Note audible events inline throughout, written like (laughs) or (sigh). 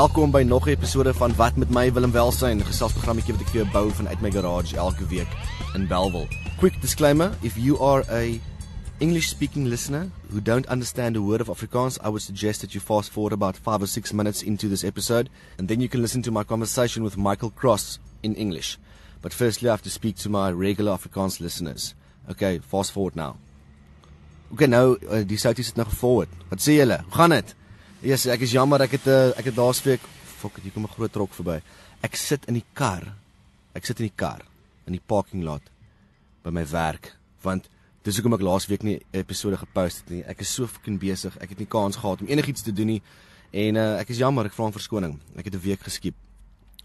Welkom by nog 'n episode van Wat met my Willem Welsyn, geselsprogrammetjie wat ek vir jou bou vanuit my garage elke week in Belwel. Quick disclaimer, if you are a English speaking listener who don't understand a word of Afrikaans, I would suggest that you fast forward about 5 or 6 minutes into this episode and then you can listen to my conversation with Michael Cross in English. But firstly, I have to speak to my regular Afrikaans listeners. Okay, fast forward now. Okay, nou uh, die souties het nou geforward. Wat sê julle? Hoe gaan dit? Ja, yes, ek is jammer ek het uh, ek het laasweek fok het hier kom 'n groot trok verby. Ek sit in die kar. Ek sit in die kar in die parking lot by my werk want dis hoekom ek laasweek nie episode gepost het nie. Ek is so fucking besig. Ek het nie kans gehad om enigiets te doen nie en uh, ek is jammer, ek vra om verskoning. Ek het 'n week geskiep.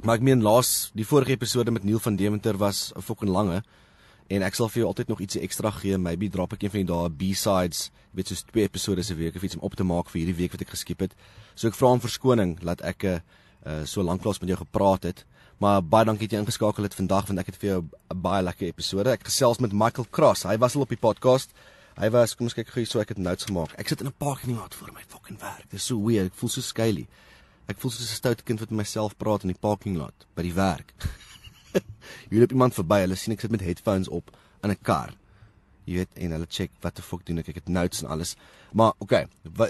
Maar ek meen laas die vorige episode met Neil van Deventer was 'n fucking lange en ek sal vir jou altyd nog ietsie ekstra gee. Maybe drop ek een van die dae B-sides, weet soos twee episode se week of iets om op te maak vir hierdie week wat ek geskep het. So ek vra om verskoning dat ek uh, so lanklaas met jou gepraat het. Maar baie dankie dat jy ingeskakel het vandag want ek het vir jou 'n baie lekker episode. Ek gesels met Michael Cross. Hy was al op die podcast. Hy was kom ons kyk gou so ek het notes gemaak. Ek sit in 'n parking lot voor my fucking werk. Dit is so weird. Ek voel so skyly. Ek voel soos 'n stout kind wat met myself praat in die parking lot by die werk. (laughs) (laughs) Hier loop iemand verby. Hulle sien ek sit met headphones op in 'n kar. Jy weet en hulle check wat die fuck doen ek. Ek het notes en alles. Maar okay,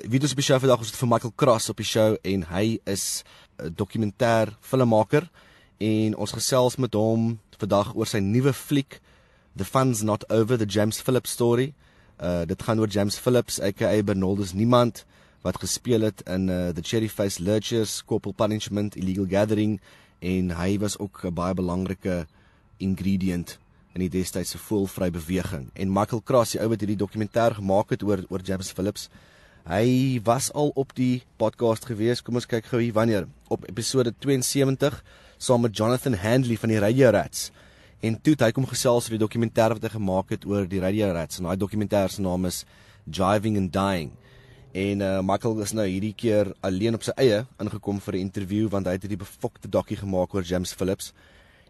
wie doen show vandag? Ons het vir Michael Cross op die show en hy is 'n dokumentêr filmmaker en ons gesels met hom vandag oor sy nuwe fliek The Fun's Not Over the James Phillips story. Uh dit gaan oor James Phillips aka Bernaldus Niemand wat gespeel het in uh, The Cherry Face Lurchers, Corporal Punishment, Illegal Gathering en hy was ook 'n baie belangrike ingredient in die destydse voelvry beweging. En Michael Cross, die ou wat hierdie dokumentêr gemaak het oor oor James Phillips, hy was al op die podcast gewees. Kom ons kyk gou hier wanneer op episode 72 saam met Jonathan Handley van die Radio Rats. En toe het hy kom gesels oor die dokumentêr wat hy gemaak het oor die Radio Rats. En daai dokumentêr se naam is Driving and Dying. En uh, Michael is nou hierdie keer alleen op sy eie ingekom vir 'n interview want hy het hierdie befokte dokkie gemaak oor James Phillips.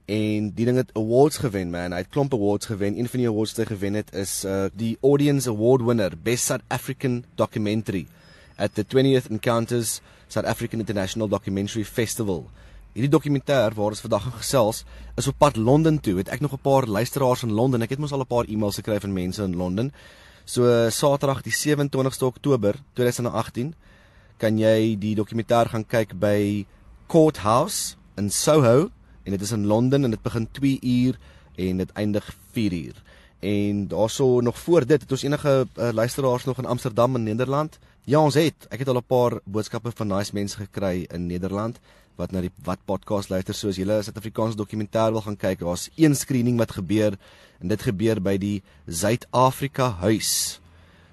En die ding het awards gewen man. Hy het klomp awards gewen. Een van die awards wat hy gewen het is uh die Audience Award winner Best South African Documentary at the 20th Encounters South African International Documentary Festival. Hierdie dokumentêr waar ons vandag gaan gesels is op pad Londen toe. Het ek nog 'n paar luisteraars in Londen. Ek het mos al 'n paar e-mails gekry van mense in Londen. So Saterdag die 27ste Oktober 2018 kan jy die dokumentêr gaan kyk by Courthouse in Soho en dit is in Londen en dit begin 2 uur en dit eindig 4 uur. En daarso nog voor dit het ons enige uh, luisteraars nog in Amsterdam in Nederland. Ja, ons het. Ek het al 'n paar boodskappe van nice mense gekry in Nederland wat na die wat podcast luister soos julle Suid-Afrikaanse dokumentêr wil gaan kyk. Daar's een screening wat gebeur en dit gebeur by die Suid-Afrika Huis.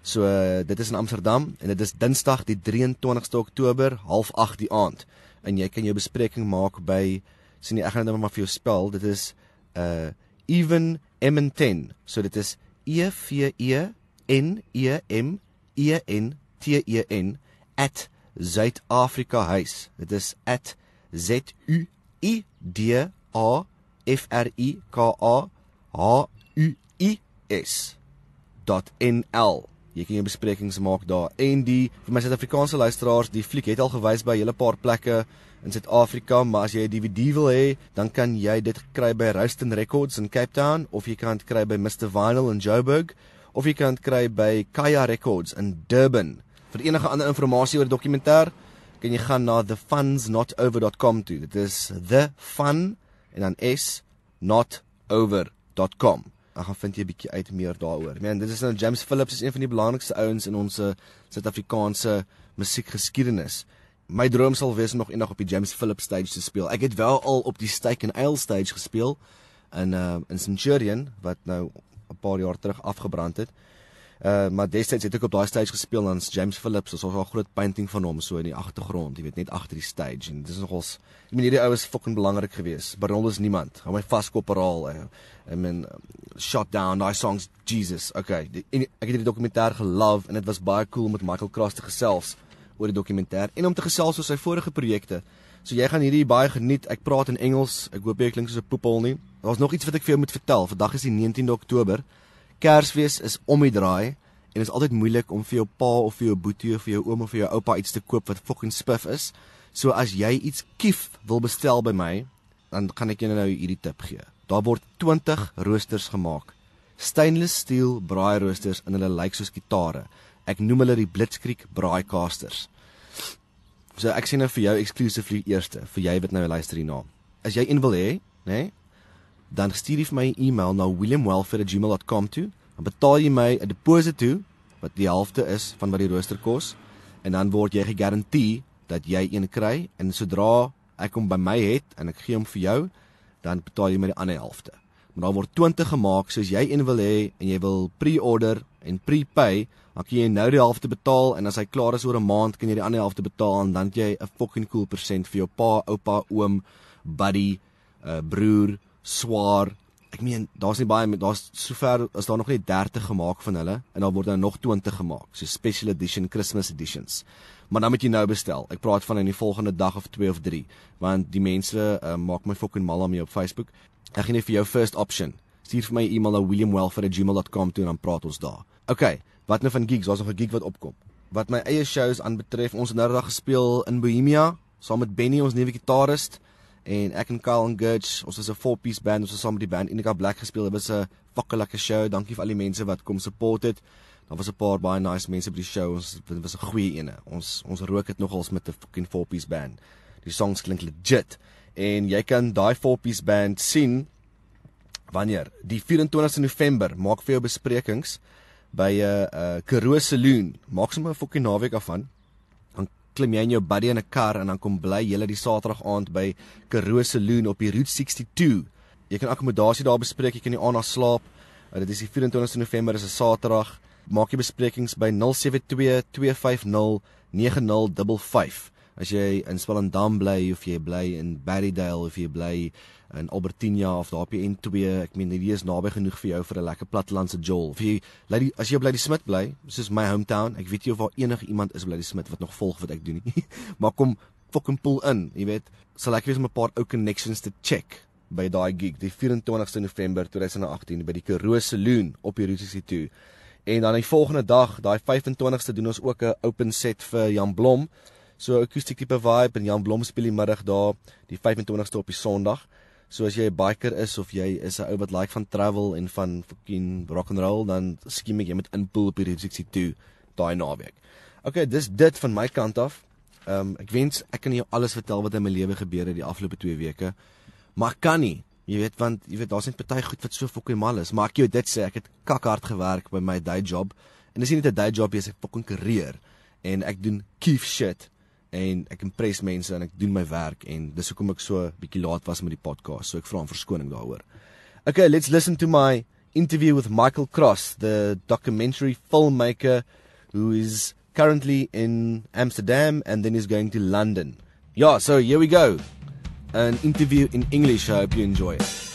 So uh, dit is in Amsterdam en dit is Dinsdag die 23ste Oktober, 08:30 die aand. En jy kan jou bespreking maak by sien ek gaan dit maar vir jou spel. Dit is uh Even M10. So dit is E V E N E M E N T E N at Suid-Afrika Huis. Dit is Z U I D A F R I K A H U I S .nl. Jy kan jou besprekings maak daar. En die vir my Suid-Afrikaanse luisteraars, die fliek het al gewys by 'n hele paar plekke in Suid-Afrika, maar as jy 'n DVD wil hê, dan kan jy dit kry by Rouston Records in Cape Town of jy kan dit kry by Mr Vinyl in Joburg of jy kan dit kry by Kaya Records in Durban. Vir enige ander inligting oor die dokumentêr, kan jy gaan na thefunsnotover.com toe. Dit is the fun en dan s notover.com. Ek gaan vind jy 'n bietjie uit meer daaroor. Man, dit is nou James Phillips is een van die belangrikste ouens in ons Suid-Afrikaanse musiekgeskiedenis. My droom sal wees om nog eendag op die James Phillips stage te speel. Ek het wel al op die Steak and Ale stage gespeel in uh in Centurion wat nou 'n paar jaar terug afgebrand het. Uh maar destyds het ek op daai stage gespeel dan James Phillips, ons al 'n groot painting van hom so in die agtergrond, jy weet net agter die stage en dis nogals ek meen hierdie ou is fucking belangrik geweest. Baron is niemand. Hou my vas koperaal. Uh, I mean shot down nice songs Jesus. Okay. Die, en, ek het hierdie dokumentêr gelove en dit was baie cool met Michael Cross te gesels oor die dokumentêr en om te gesels oor sy vorige projekte. So jy gaan hierdie baie geniet. Ek praat in Engels. Ek hoop jy klink soos 'n poepel nie. Daar's nog iets wat ek vir jou moet vertel. Vandag is die 19de Oktober. Kersfees is om die draai en dit is altyd moeilik om vir jou pa of vir jou boetie of vir jou oom of vir jou oupa iets te koop wat fucking spiff is. So as jy iets kief wil bestel by my, dan gaan ek jou nou hierdie tip gee. Daar word 20 roosters gemaak. Stainless steel braairoosters en hulle lyk soos gitare. Ek noem hulle die Blitzkrieg braaikasters. So ek sien nou vir jou exclusively eerste, vir jy wat nou luister hierna. As jy een wil hê, nê, nee, dan stuur jy vir my 'n e-mail na williamwelfare@gmail.com toe. Dan betaal jy my 'n deposito toe wat die helfte is van wat die rooster kos en dan word jy gegarandeer dat jy een kry en sodra ek hom by my het en ek gee hom vir jou, dan betaal jy my die ander helfte. Maar daar word 20 gemaak, soos jy een wil hê en jy wil pre-order en prepay, dan kan jy nou die helfte betaal en as hy klaar is oor 'n maand, kan jy die ander helfte betaal en dan jy 'n fucking cool persent vir jou pa, oupa, oom, buddy, uh, broer, swaar. Ek meen, daar's nie baie, daar's sover is daar nog net 30 gemaak van hulle en daar word nou nog 20 gemaak, so special edition Christmas editions. Maar dan moet jy nou bestel. Ek praat van in die volgende dag of 2 of 3, want die mense uh, maak my fucking mal aan my op Facebook. Ek gee net vir jou first option. Stuur vir my 'n e-mail na williamwelfare@gmail.com toe en dan praat ons daar. OK, wat nou van gigs? Daar's nog 'n gig wat opkom. Wat my eie shows aanbetref, ons het nou daag gespeel in Bohemia saam met Benny, ons nuwe gitarist en ek en Kyle en Gurch, ons was 'n four piece band, ons het saam met die band Indica Black gespeel. Dit was 'n fucking lekker show. Dankie vir al die mense wat kom support het. Daar was 'n paar baie nice mense by die show. Ons dit was 'n goeie ene. Ons ons rook dit nogals met 'n fucking four piece band. Die songs klink legit. En jy kan daai four piece band sien wanneer die 24ste November maak vir jou besprekings by 'n uh, uh, Karoo Saloon. Maak sommer 'n fucking naweek af van. Klim jy in jou buddy in 'n kar en dan kom bly jy die Saterdag aand by Karoo Saloon op die Route 62. Jy kan akkommodasie daar bespreek, jy kan nie aan na slaap. Uh, dit is die 24ste November, is 'n Saterdag. Maak jy besprekings by 072 250 9055 as jy in Swellendam bly of jy bly in Berrydale of jy bly in Albertina of daar op die N2, ek meen hierdie is naby genoeg vir jou vir 'n lekker plattelandse jol. Of jy bly as jy bly die Smit bly, soos my hometown, ek weet jy of daar enige iemand is bly die Smit wat nog volg wat ek doen nie. (laughs) maar kom fucking pull in, jy weet, sal ek wees om 'n paar ou connections te check by daai gig, die 24ste November 2018 by die Karoo Saloon op die Route 62. En dan die volgende dag, daai 25ste doen ons ook 'n open set vir Jan Blom. So akoestiek tipe vibe en Jan Blom speel die middag daar, die 25ste op die Sondag. So as jy 'n biker is of jy is 'n ou wat like van travel en van fucking rock and roll, dan skiem ek jy met inpool op die 62 daai naweek. Okay, dis dit van my kant af. Ehm um, ek wens ek kan jou alles vertel wat in my lewe gebeur het die afgelope 2 weke. Maar kan nie. Jy weet want jy weet daar's net party goed wat so fucking mal is. Maar ek jou dit sê, ek het kakhard gewerk by my day job. En dis nie net 'n day job dis 'n fucking karier. En ek doen kief shit en ek impress mense en ek doen my werk en dis hoekom ek so bietjie laat was met die podcast. So ek vra 'n verskoning daaroor. Okay, let's listen to my interview with Michael Cross, the documentary filmmaker who is currently in Amsterdam and then is going to London. Yeah, so here we go. An interview in English. I hope you enjoy it.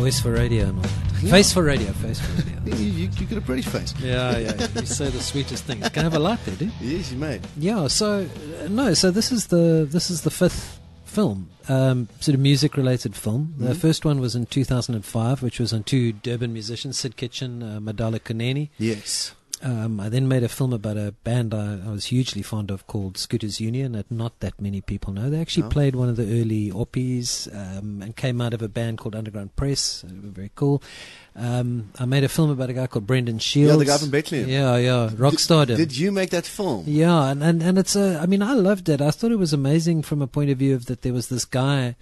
Voice for radio and all that. Yeah. Face for radio, face for radio. (laughs) you, you, you got a pretty face. Yeah, yeah. You say the sweetest things. Can I have a light there, dude? Yes, you may. Yeah. So uh, no. So this is the this is the fifth film, um, sort of music related film. Mm-hmm. The first one was in 2005, which was on two Durban musicians, Sid Kitchen, uh, Madala Kunene. Yes. Um, I then made a film about a band I, I, was hugely fond of called Scooters Union that not that many people know. They actually oh. played one of the early Oppies um, and came out of a band called Underground Press. They were very cool. Um, I made a film about a guy called Brendan Shields. Yeah, the guy from Bethlehem. Yeah, yeah, Rockstar. Did, did you make that film? Yeah, and, and, and it's a, I mean, I loved it. I thought it was amazing from a point of view of that there was this guy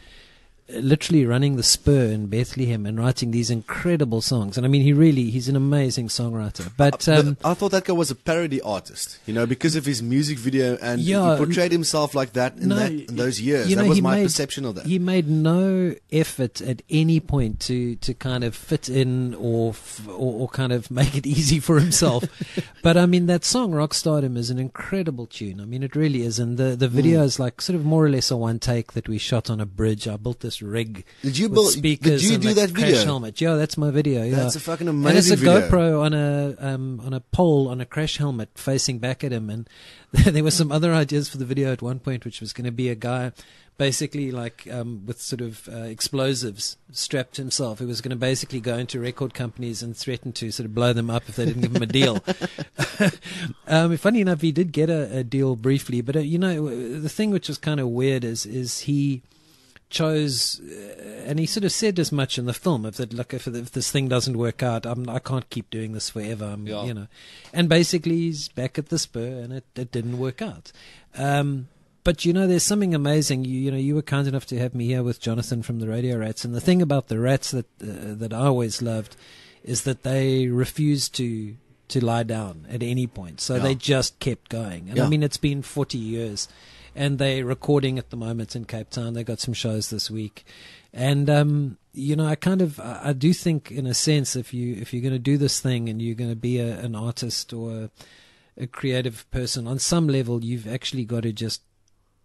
literally running the spur in Bethlehem and writing these incredible songs. And I mean, he really, he's an amazing songwriter. But, um, but I thought that guy was a parody artist, you know, because of his music video and yeah, he portrayed himself like that in, no, that, in those years. You know, that was my made, perception of that. He made no effort at any point to, to kind of fit in or, or, or kind of make it (laughs) easy for himself. (laughs) but I mean, that song, Rockstardom, is an incredible tune. I mean, it really is. And the, the video mm. is like sort of more or less a one take that we shot on a bridge. I built this rig. Did you build? Did you do that video? Helmet. Yeah, that's my video. Yeah. That's a fucking amazing. And it's a video. GoPro on a um, on a pole on a crash helmet facing back at him, and (laughs) there were some other ideas for the video at one point, which was going to be a guy basically like um, with sort of uh, explosives strapped himself. He was going to basically go into record companies and threaten to sort of blow them up if they didn't give him a deal. (laughs) um, funny enough, he did get a, a deal briefly, but uh, you know the thing which was kind of weird is is he chose, uh, and he sort of said as much in the film, if that look, if, if this thing doesn't work out, I'm, I can't keep doing this forever. I'm, Yeah. You know, and basically he's back at the Spur, and it, it didn't work out. Um, but you know, there's something amazing. You, you know, you were kind enough to have me here with Jonathan from the Radio Rats, and the thing about the Rats that uh, that I always loved is that they refused to to lie down at any point. So Yeah. they just kept going. And I mean, it's been 40 years, and they're recording at the moment in Cape Town. They got some shows this week, and um, you know, I kind of I, do think, in a sense, if you if you're going to do this thing and you're going to be a, an artist or a, a creative person, on some level, you've actually got to just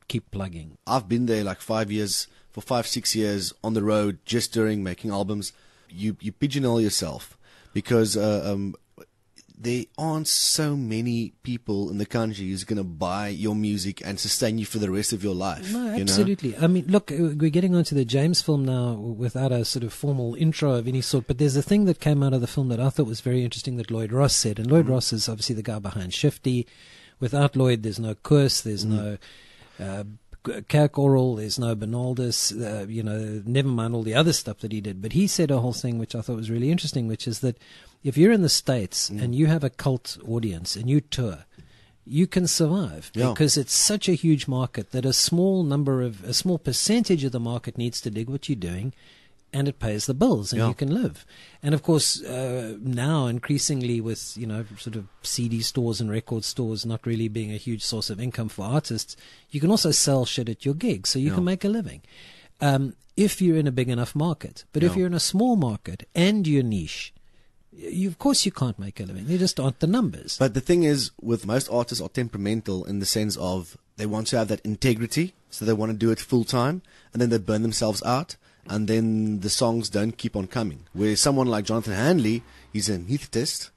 keep plugging. I've been there like five years, for five, six years on the road just during making albums. You you pigeonhole yourself because uh, um, there aren't so many people in the country who's going to buy your music and sustain you for the rest of your life. No, you know? absolutely. I mean, look, uh, we're getting onto the James film now without a sort of formal intro of any sort, but there's a thing that came out of the film that I thought was very interesting that Lloyd Ross said. And Mm-hmm. Lloyd Ross is obviously the guy behind Shifty. Without Lloyd, there's no Kurs, there's Mm-hmm. no. Uh, Kirk Oral, there's no Bernoldus, uh, you know, never mind all the other stuff that he did. But he said a whole thing which I thought was really interesting, which is that if you're in the States Mm. and you have a cult audience and you tour, you can survive Yeah. because it's such a huge market that a small number of a small percentage of the market needs to dig what you're doing and it pays the bills and Yeah. you can live and of course uh, now increasingly with you know sort of cd stores and record stores not really being a huge source of income for artists you can also sell shit at your gigs so you Yeah. can make a living um, if you're in a big enough market but if you're in a small market and you're niche you, of course you can't make a living there just aren't the numbers But the thing is, with most artists, are temperamental in the sense of they want to have that integrity, so they want to do it full time, and then they burn themselves out, and then the songs don't keep on coming. Where someone like Jonathan Handley, he's an anesthetist,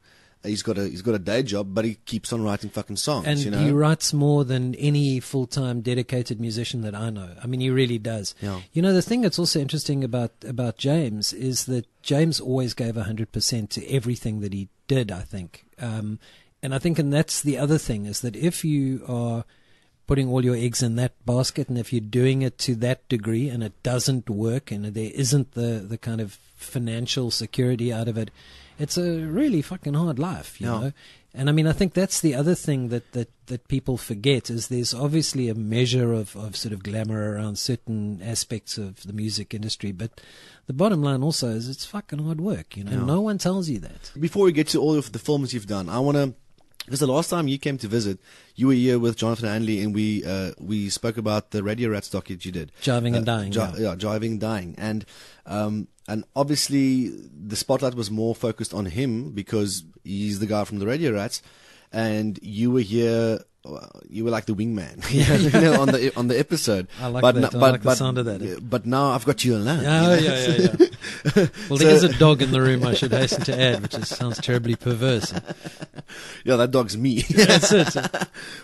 he's got a he's got a day job, but he keeps on writing fucking songs. and you know, he writes more than any full-time dedicated musician that I know. I mean, he really does. Yeah. You know, the thing that's also interesting about about James is that James always gave hundred percent to everything that he did. I think, um, and I think, and that's the other thing is that if you are putting all your eggs in that basket, and if you're doing it to that degree and it doesn't work, and there isn't the the kind of financial security out of it, it's a really fucking hard life, you Yeah. know. And I mean, I think that's the other thing that, that, that people forget is there's obviously a measure of, of sort of glamour around certain aspects of the music industry, but the bottom line also is it's fucking hard work, you know. Yeah. No one tells you that. Before we get to all of the films you've done, I want to. Because the last time you came to visit, you were here with Jonathan Handley, and we uh, we spoke about the Radio Rats doc that you did, Jiving and dying. Yeah. yeah, driving and dying, and um, and obviously the spotlight was more focused on him because he's the guy from the Radio Rats, and you were here. You were like the wingman, (laughs) you (laughs) know, on the on the episode. I like but that. no- I but, like the sound of that. But now I've got you alone. Oh, you know? yeah, yeah, yeah. (laughs) Well, there is a dog in the room, I should hasten to add, which is, sounds terribly perverse. yeah, that dog's me. That's it.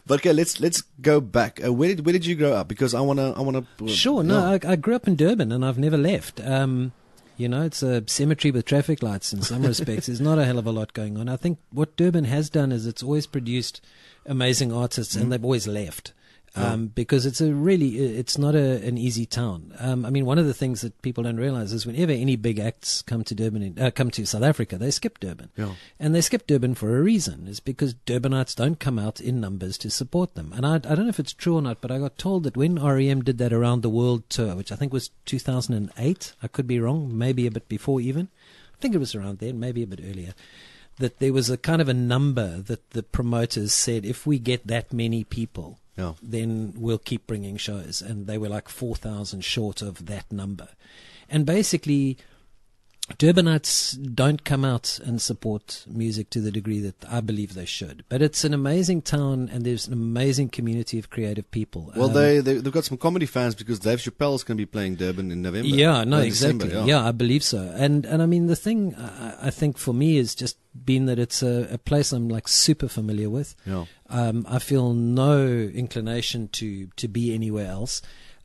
But okay, let's let's go back. Uh, where did where did you grow up? Because I wanna I wanna. Sure. No, I, I grew up in Durban and I've never left. Um, you know, it's a cemetery with traffic lights in some respects. There's not a hell of a lot going on. I think what Durban has done is it's always produced amazing artists and mm. they've always left. Um, because it's a really, it's not a, an easy town. Um, I mean, one of the things that people don't realize is whenever any big acts come to Durban, uh, come to South Africa, they skip Durban. Yeah. And they skip Durban for a reason. Is because Durbanites don't come out in numbers to support them. And I, I don't know if it's true or not, but I got told that when REM did that around the world tour, which I think was 2008, I could be wrong, maybe a bit before even. I think it was around then, maybe a bit earlier. That there was a kind of a number that the promoters said, if we get that many people, Yeah. then we'll keep bringing shows. And they were like 4,000 short of that number. And basically, Durbanites don't come out and support music to the degree that I believe they should. But it's an amazing town and there's an amazing community of creative people. Well, Um, they, they they've got some comedy fans because Dave Chappelle's going to be playing Durban in November. Yeah, no, exactly. December, yeah. I believe so. And and I mean the thing I, I think for me is just being that it's a, a place I'm like super familiar with. Yeah. Um, I feel no inclination to to be anywhere else.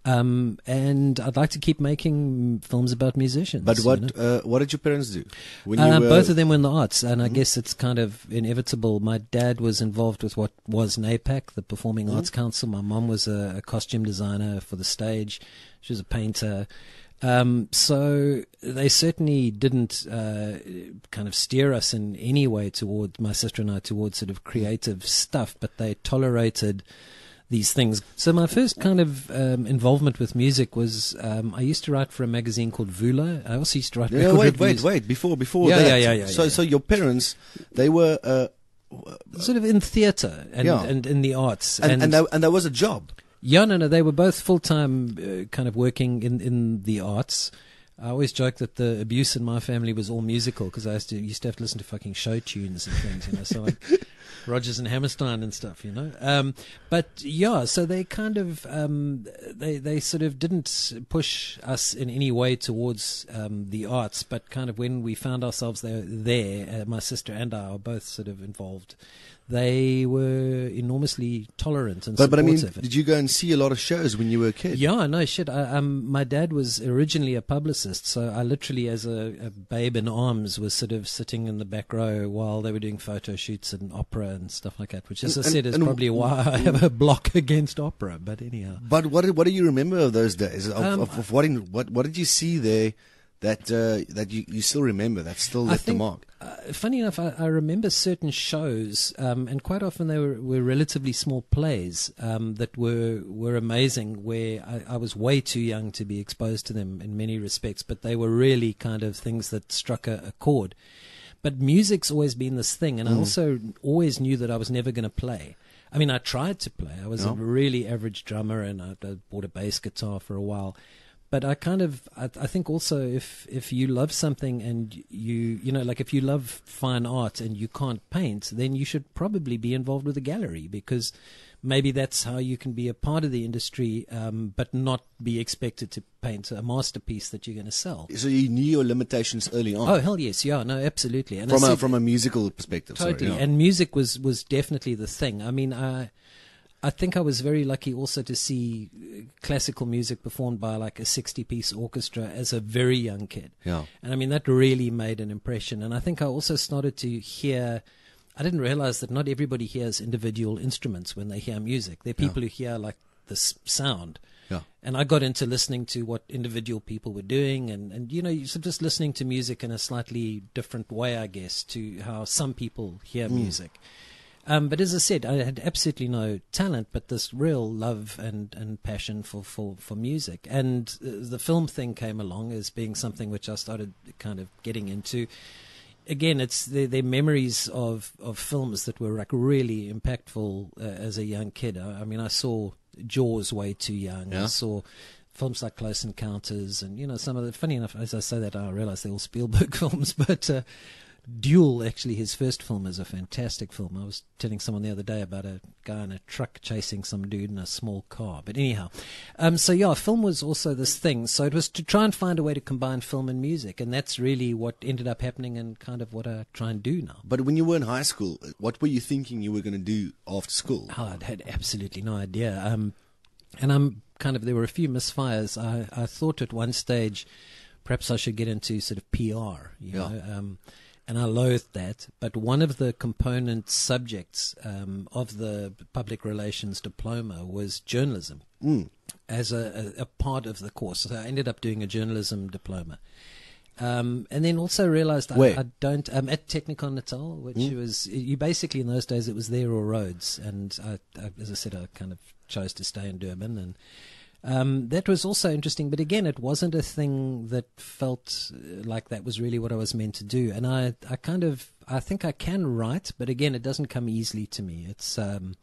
Um, and I'd like to keep making films about musicians. But you what know? uh, what did your parents do? Uh, were- both of them were in the arts, and Mm-hmm. I guess it's kind of inevitable. My dad was involved with what was NAPAC, the Performing Mm-hmm. Arts Council. My mom was a, a costume designer for the stage. She was a painter. Um, so they certainly didn't uh, kind of steer us in any way toward my sister and I towards sort of creative stuff, but they tolerated these things. So my first kind of um, involvement with music was um, I used to write for a magazine called Vula. I also used to write record wait, wait, wait. Before before Yeah, that. yeah, yeah, yeah, So yeah. so your parents, they were. Uh, sort of in theatre and, Yeah. and in the arts. and and, there, and there was a job. yeah, no, no, they were both full time, uh, kind of working in, in the arts. I always joke that the abuse in my family was all musical because I used to, used to have to listen to fucking show tunes and things, you know, so like Rodgers and Hammerstein and stuff, you know. Um, but yeah, so they kind of um, they they sort of didn't push us in any way towards um, the arts, but kind of when we found ourselves there, there, uh, my sister and I are both sort of involved. They were enormously tolerant and But but I mean, supportive. did you go and see a lot of shows when you were a kid? Yeah, no shit. I, um, my dad was originally a publicist, so I literally, as a, a babe in arms, was sort of sitting in the back row while they were doing photo shoots and opera and stuff like that. Which, as I And- said, is and- probably why I have a block (laughs) against opera. But anyhow, But what what do you remember of those days? Of, Um, of, of what in, what what did you see there that uh, that you, you still remember? That still left think- a mark. uh, funny enough, I, I remember certain shows, um, and quite often they were, were relatively small plays um, that were were amazing. Where I, I was way too young to be exposed to them in many respects, but they were really kind of things that struck a, a chord. But music's always been this thing, and I also always knew that I was never going to play. I mean, I tried to play. I was Yeah. a really average drummer, and I, I bought a bass guitar for a while. But I kind of, I, I think also if if you love something and you, you know, like if you love fine art and you can't paint, then you should probably be involved with a gallery because maybe that's how you can be a part of the industry, um, but not be expected to paint a masterpiece that you're going to sell. So you knew your limitations early on. Oh hell yes, yeah, no, absolutely. And from a from a musical perspective. sorry, totally yeah. and music was was definitely the thing i mean i i think i was very lucky also to see uh, classical music performed by like a 60 piece orchestra as a very young kid yeah. and i mean that really made an impression and i think i also started to hear i didn't realize that not everybody hears individual instruments when they hear music there are Yeah. people who hear like this sound Yeah. and I got into listening to what individual people were doing, and, and you know, just listening to music in a slightly different way, I guess, to how some people hear music. Um, but as I said, I had absolutely no talent, but this real love and, and passion for, for, for music. And uh, the film thing came along as being something which I started kind of getting into. Again, it's their, their memories of, of films that were like really impactful uh, as a young kid. I, I mean, I saw Jaws way too young. Yeah. I saw films like Close Encounters, and you know some of the. Funny enough, as I say that, I realize they're all Spielberg (laughs) films, but uh, Duel, actually, his first film is a fantastic film. I was telling someone the other day about a guy in a truck chasing some dude in a small car. But anyhow, um, so yeah, film was also this thing. So it was to try and find a way to combine film and music, and that's really what ended up happening, and kind of what I try and do now. But when you were in high school, what were you thinking you were going to do after school? Oh, I had absolutely no idea. Um, and I'm kind of there were a few misfires. I, I thought at one stage perhaps I should get into sort of PR, you Yeah. know, um, and I loathed that. But one of the component subjects um, of the public relations diploma was journalism Mm. as a, a, a part of the course. So I ended up doing a journalism diploma. Um, and then also realized I, I don't. Um, at Technikon Natal, which Mm. was you basically in those days it was there or Rhodes, and I, I, as I said, I kind of chose to stay in Durban, and um, that was also interesting. But again, it wasn't a thing that felt uh, like that was really what I was meant to do, and I, I kind of, I think I can write, but again, it doesn't come easily to me. It's um,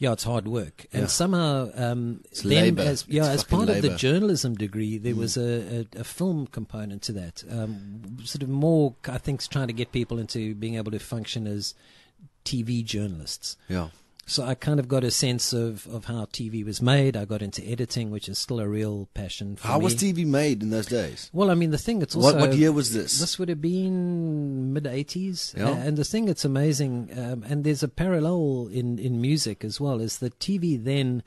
Yeah, it's hard work, and Yeah. somehow, um, then as yeah, It's as part of the. Mm. journalism degree, there was a, a, a film component to that. Um, sort of more, I think, trying to get people into being able to function as TV journalists. Yeah. So I kind of got a sense of, of how TV was made. I got into editing, which is still a real passion for me. How me. was TV made in those days? Well, I mean, the thing it's also What, what year was this? this would have been mid 80s. Yeah. And the thing that's amazing, um, and there's a parallel in, in music as well, is that TV then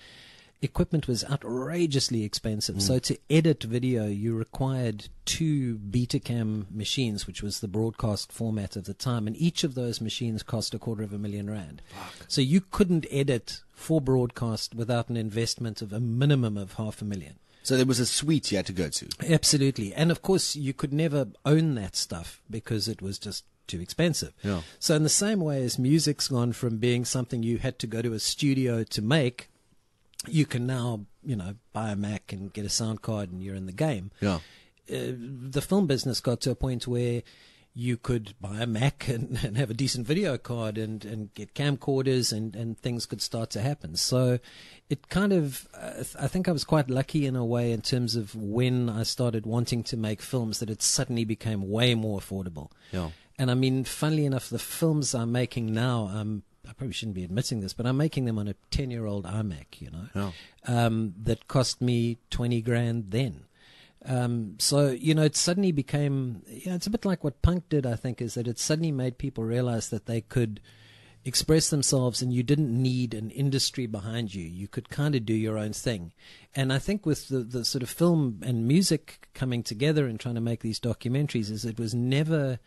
equipment was outrageously expensive. Mm. So to edit video, you required two Betacam machines, which was the broadcast format of the time, and each of those machines cost a quarter of a million rand. So you couldn't edit for broadcast without an investment of a minimum of half a million. So there was a suite you had to go to. Absolutely. And of course, you could never own that stuff because it was just too expensive. Yeah. So, in the same way as music's gone from being something you had to go to a studio to make, you can now, you know, buy a Mac and get a sound card and you're in the game. Yeah. Uh, the film business got to a point where you could buy a Mac (laughs) and, and have a decent video card and, and get camcorders and, and things could start to happen. So it kind of, uh, I think I was quite lucky in a way in terms of when I started wanting to make films that it suddenly became way more affordable. Yeah. And I mean, funnily enough, the films I'm making now, um, I probably shouldn't be admitting this, but I'm making them on a 10 year old iMac, you know, Yeah. um, that cost me 20 grand then. Um, so, you know, it suddenly became, yeah, it's a bit like what punk did, I think, is that it suddenly made people realize that they could express themselves and you didn't need an industry behind you. You could kind of do your own thing. And I think with the, the sort of film and music coming together and trying to make these documentaries is it was never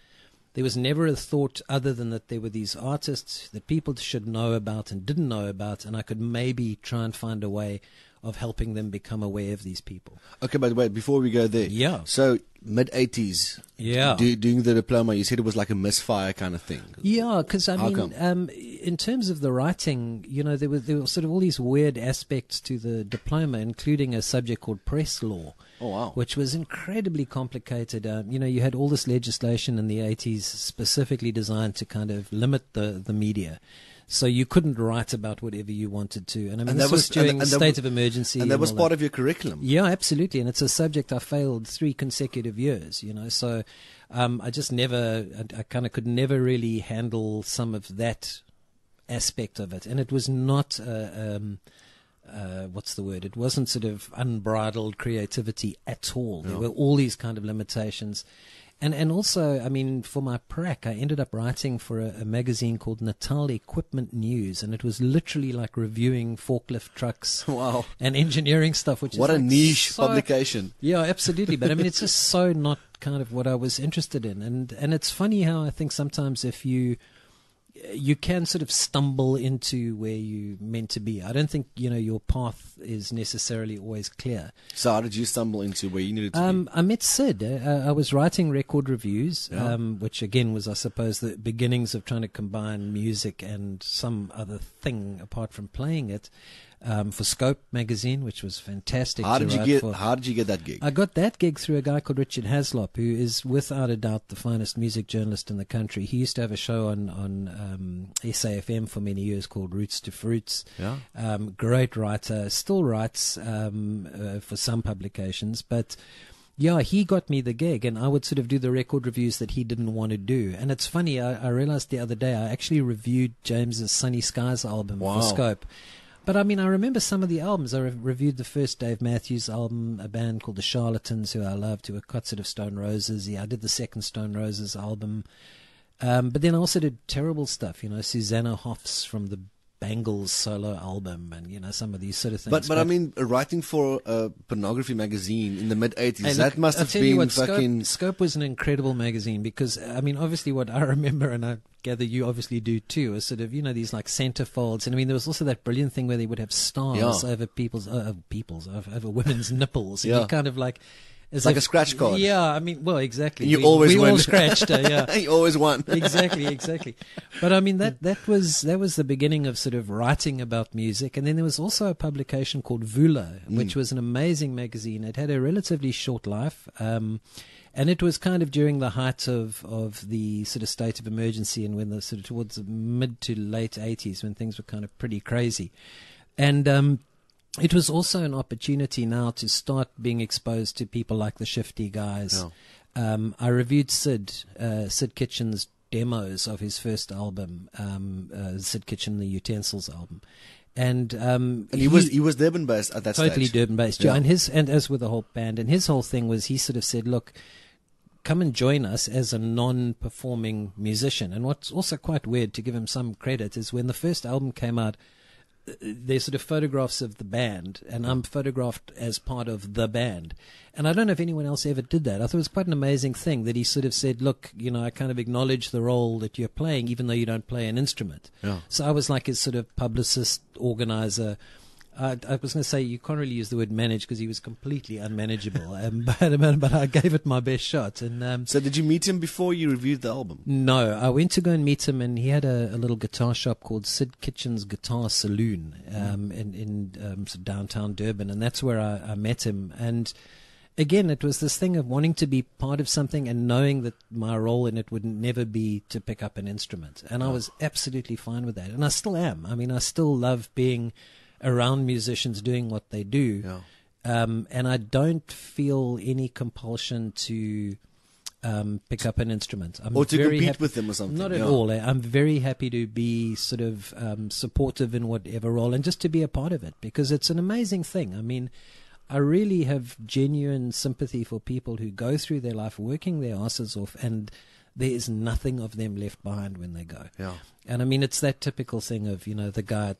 there was never a thought other than that there were these artists that people should know about and didn't know about and I could maybe try and find a way of helping them become aware of these people. Okay, but wait, before we go there. Yeah. So mid eighties. Yeah. Do, doing the diploma, you said it was like a misfire kind of thing. Yeah, because I How mean, um, in terms of the writing, you know, there were there were sort of all these weird aspects to the diploma, including a subject called press law, Oh wow. which was incredibly complicated. Um, you know, you had all this legislation in the eighties specifically designed to kind of limit the the media. So you couldn't write about whatever you wanted to, and I mean And this that was, was- during and the state of emergency, And that was part of your curriculum. yeah, absolutely, and it's a subject I failed three consecutive years. You know, so um, I just never, I, I kind of could never really handle some of that aspect of it, and it was not. Uh, um, uh, what's the word? It wasn't sort of unbridled creativity at all. There were all these kind of limitations. And and also, I mean, for my prac, I ended up writing for a, a magazine called Natal Equipment News, and it was literally like reviewing forklift trucks (laughs) Wow. and engineering stuff. Which What is a like niche so- publication. Yeah, absolutely. But I mean, it's (laughs) just so not kind of what I was interested in, and and it's funny how I think sometimes if you you can sort of stumble into where you meant to be. I don't think you know your path is necessarily always clear. So how did you stumble into where you needed to Um, I met Sid. Uh, I was writing record reviews, Yeah. um, which again was, I suppose, the beginnings of trying to combine music and some other thing apart from playing it. Um, for Scope magazine, which was fantastic. How did you get? for. How did you get that gig? I got that gig through a guy called Richard Haslop, who is without a doubt the finest music journalist in the country. He used to have a show on on um, SAFM for many years called Roots to Fruits. yeah. Um, great writer, still writes um, uh, for some publications, but yeah, he got me the gig, and I would sort of do the record reviews that he didn't want to do. And it's funny, I, I realized the other day I actually reviewed James's Sunny Skies album Wow. for Scope. But I mean, I remember some of the albums. I re- reviewed the first Dave Matthews album, a band called the Charlatans, who I loved, who were cut sort of Stone Roses. Yeah, I did the second Stone Roses album. Um, but then I also did terrible stuff, you know, Susanna Hoffs from the Bangles solo album, and you know some of these sort of things. But but I mean, writing for a pornography magazine in the mid Hey, eighties, look, that must I'll have been what, fucking. Scope, Scope was an incredible magazine because I mean, obviously, what I (laughs) remember, and I gather you obviously do too, is sort of you know these like centerfolds, and I mean, there was also that brilliant thing where they would have stars Yeah. over people's uh, over people's over, over women's (laughs) nipples, and Yeah. you kind of like. As Like a scratch card. Yeah, I mean, well, exactly. And you we, always we all scratched, uh, yeah. (laughs) you always won. (laughs) exactly, exactly. But I mean that that was that was the beginning of sort of writing about music, and then there was also a publication called Vula, which was an amazing magazine. It had a relatively short life. Um, And it was kind of during the height of, of the sort of state of emergency and when the sort of towards the mid to late 80s when things were kind of pretty crazy. And um, it was also an opportunity now to start being exposed to people like the Shifty guys. Yeah. Um, I reviewed Sid, uh, Sid Kitchen's demos of his first album, um, uh, Sid Kitchen, the Utensils album. And, um, And he was he was Durban based at that totally stage. Durban based. Yeah. Yeah. And his and as with the whole band, and his whole thing was he sort of said, "Look, come and join us as a non-performing musician." And what's also quite weird to give him some credit is when the first album came out. There's sort of photographs of the band, and I'm photographed as part of the band. And I don't know if anyone else ever did that. I thought it was quite an amazing thing that he sort of said, "Look, you know, I kind of acknowledge the role that you're playing, even though you don't play an instrument." Yeah. So I was like his sort of publicist, organizer. I, I was going to say you can't really use the word manage because he was completely unmanageable. (laughs) um, but, but I gave it my best shot. And um, So did you meet him before you reviewed the album? no, I went to go and meet him, and he had a, a little guitar shop called Sid Kitchen's Guitar Saloon um, in in um, sort of downtown Durban, and that's where I, I met him. And again, it was this thing of wanting to be part of something and knowing that my role in it would never be to pick up an instrument, and I was absolutely fine with that, and I still am. I mean, I still love being around musicians doing what they do Yeah. um, and I don't feel any compulsion to um, pick up an instrument. I'm Or to compete happy- with them or something. Not at yeah. all. I'm very happy to be sort of um, supportive in whatever role and just to be a part of it because it's an amazing thing. I mean, I really have genuine sympathy for people who go through their life working their asses off and there is nothing of them left behind when they go. Yeah. And I mean, it's that typical thing of, you know, the guy at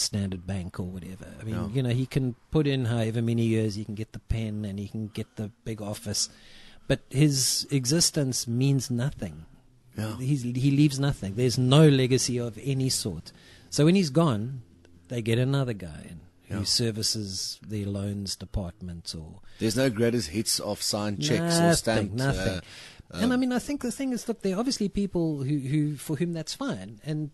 Standard Bank or whatever. I mean, Yeah. you know, he can put in however many years, he can get the pen and he can get the big office. But his existence means nothing. Yeah. He's, he leaves nothing. There's no legacy of any sort. So when he's gone, they get another guy in who Yeah. services their loans department or There's no greatest hits of signed checks nothing, or stamped. nothing. uh, and I mean, I think the thing is, look, there are obviously people who, who for whom that's fine, and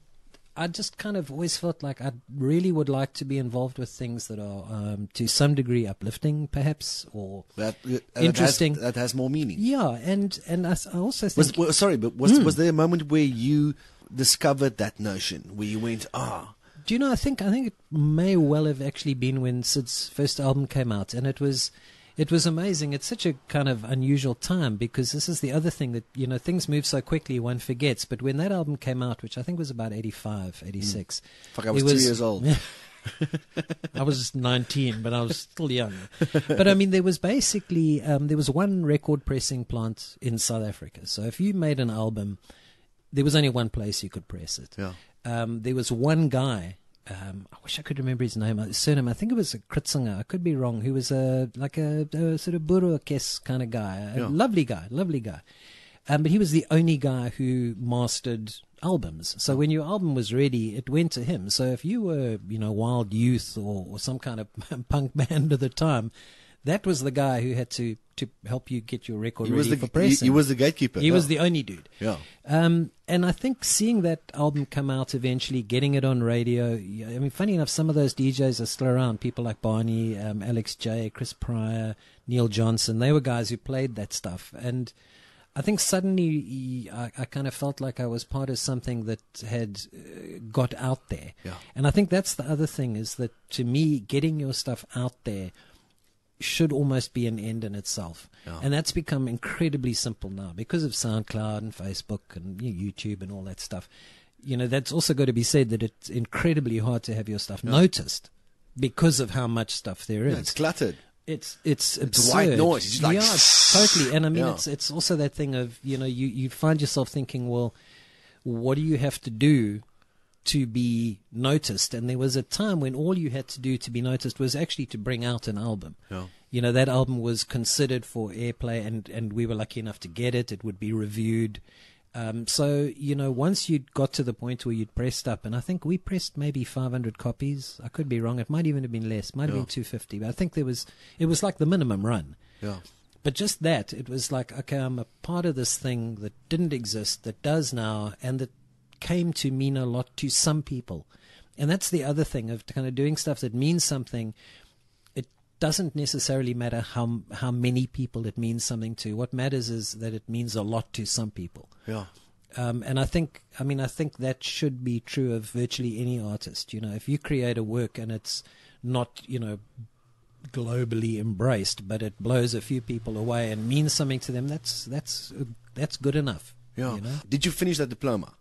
I just kind of always felt like I really would like to be involved with things that are um, to some degree uplifting, perhaps, or that, uh, that Interesting. Has, that has more meaning. yeah, and and I, I also Was, think well, sorry, but was Hmm. was there a moment where you discovered that notion, where you went, ah, Do you know? I think I think it may well have actually been when Sid's first album came out, and it was it was amazing. It's such a kind of unusual time because this is the other thing that you know things move so quickly one forgets. But when that album came out, which I think was about 85, 86, fuck, I was, it two years old. (laughs) I was 19, but I was still young. But I mean, there was basically um, there was one record pressing plant in South Africa. So if you made an album, there was only one place you could press it Yeah. um, there was one guy. Um, I wish I could remember his name, his surname. I think it was a Kritzinger. I could be wrong. Who was a like a, a sort of Burukes kind of guy, a Yeah. lovely guy, lovely guy. Um, but he was the only guy who mastered albums. So when your album was ready, it went to him. So if you were, you know, Wild Youth or, or some kind of (laughs) punk band at the time, that was the guy who had to to help you get your record He ready was the for he, he was the gatekeeper. He yeah. was the only dude. yeah. Um, and I think seeing that album come out eventually, getting it on radio. I mean, funny enough, some of those DJs are still around. People like Barney, um, Alex J, Chris Prior, Neil Johnson. They were guys who played that stuff. And I think suddenly I, I kind of felt like I was part of something that had uh, got out there. Yeah. And I think that's the other thing is that to me, getting your stuff out there should almost be an end in itself. Yeah. And that's become incredibly simple now because of SoundCloud and Facebook and YouTube and all that stuff. You know, that's also got to be said that it's incredibly hard to have your stuff noticed because of how much stuff there is. Yeah, it's cluttered. It's it's It's white noise. It's like- yeah, (laughs) totally. And I mean, Yeah. it's it's also that thing of you know you you find yourself thinking, well, what do you have to do to be noticed? And there was a time when all you had to do to be noticed was actually to bring out an album. Yeah. You know that album was considered for airplay, and and we were lucky enough to get it. It would be reviewed. Um, so you know, once you'd got to the point where you'd pressed up, and I think we pressed maybe 500 copies. I could be wrong. It might even have been less. Might have Yeah. been 250. But I think there was. It was like the minimum run. Yeah. But just that, it was like, okay, I'm a part of this thing that didn't exist, that does now, and that came to mean a lot to some people. And that's the other thing of kind of doing stuff that means something. It doesn't necessarily matter how how many people it means something to. What matters is that it means a lot to some people. Yeah. Um, and I think, I mean, I think that should be true of virtually any artist. You know, if you create a work and it's not, you know, globally embraced, but it blows a few people away and means something to them, that's that's that's good enough. Yeah. You know? Did you finish that diploma?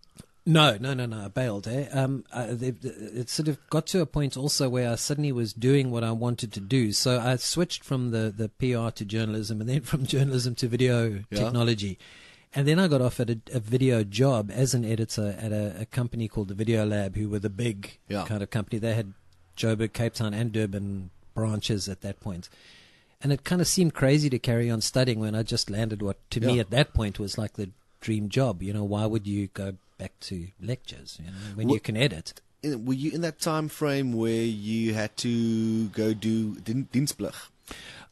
No, no, no, no. I bailed. Eh? Um, I, they, it sort of got to a point also where I suddenly was doing what I wanted to do. So I switched from the, the PR to journalism, and then (laughs) from journalism to video Yeah. technology. And then I got offered a, a video job as an editor at a, a company called the Video Lab, who were the big Yeah. kind of company. They had Joburg, Cape Town, and Durban branches at that point. And it kind of seemed crazy to carry on studying when I just landed what to me at that point was like the dream job. You know, why would you go back to lectures you know, when Well- you can edit? In, were you in that time frame where you had to go do din- dienstplig?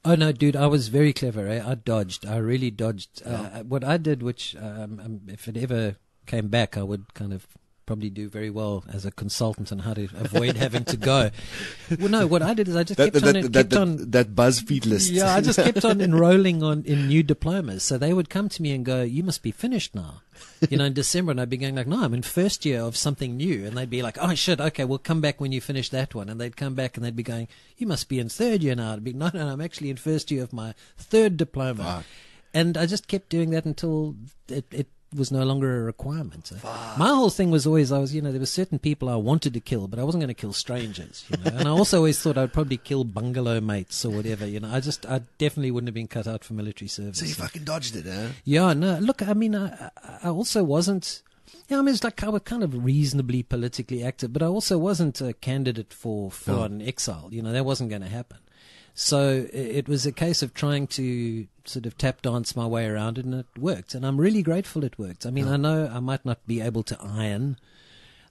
Oh no, dude! I was very clever. Eh? I dodged. I really dodged. Uh, what I did, which um, um, if it ever came back, I would kind of probably do very well as a consultant on how to avoid having to go. (laughs) Well, no, what I did is I just That, kept that, on, that, kept on. that BuzzFeed list. Yeah, I just kept on (laughs) enrolling on in new diplomas. So they would come to me and go, "You must be finished now." You know, in December, and I'd be going like, "No, I'm in first year of something new," and they'd be like, "Oh shit, okay, we'll come back when you finish that one." And they'd come back and they'd be going, "You must be in third year now." I'd be, "No, no, I'm actually in first year of my third diploma," Fuck. and I just kept doing that until it. it was no longer a requirement. Eh? My whole thing was always I was, you know, there were certain people I wanted to kill, but I wasn't going to kill strangers, you know. and I also always thought I'd probably kill bungalow mates or whatever, you know. I just, I definitely wouldn't have been cut out for military service. So you fucking dodged it, huh? Yeah, no. Look, I mean, I, I- also wasn't. Yeah, I mean, it's like I was kind of reasonably politically active, but I also wasn't a candidate for full on exile. You know, that wasn't going to happen. So it was a case of trying to sort of tap dance my way around, it, and it worked. And I'm really grateful it worked. I mean, I know I might not be able to iron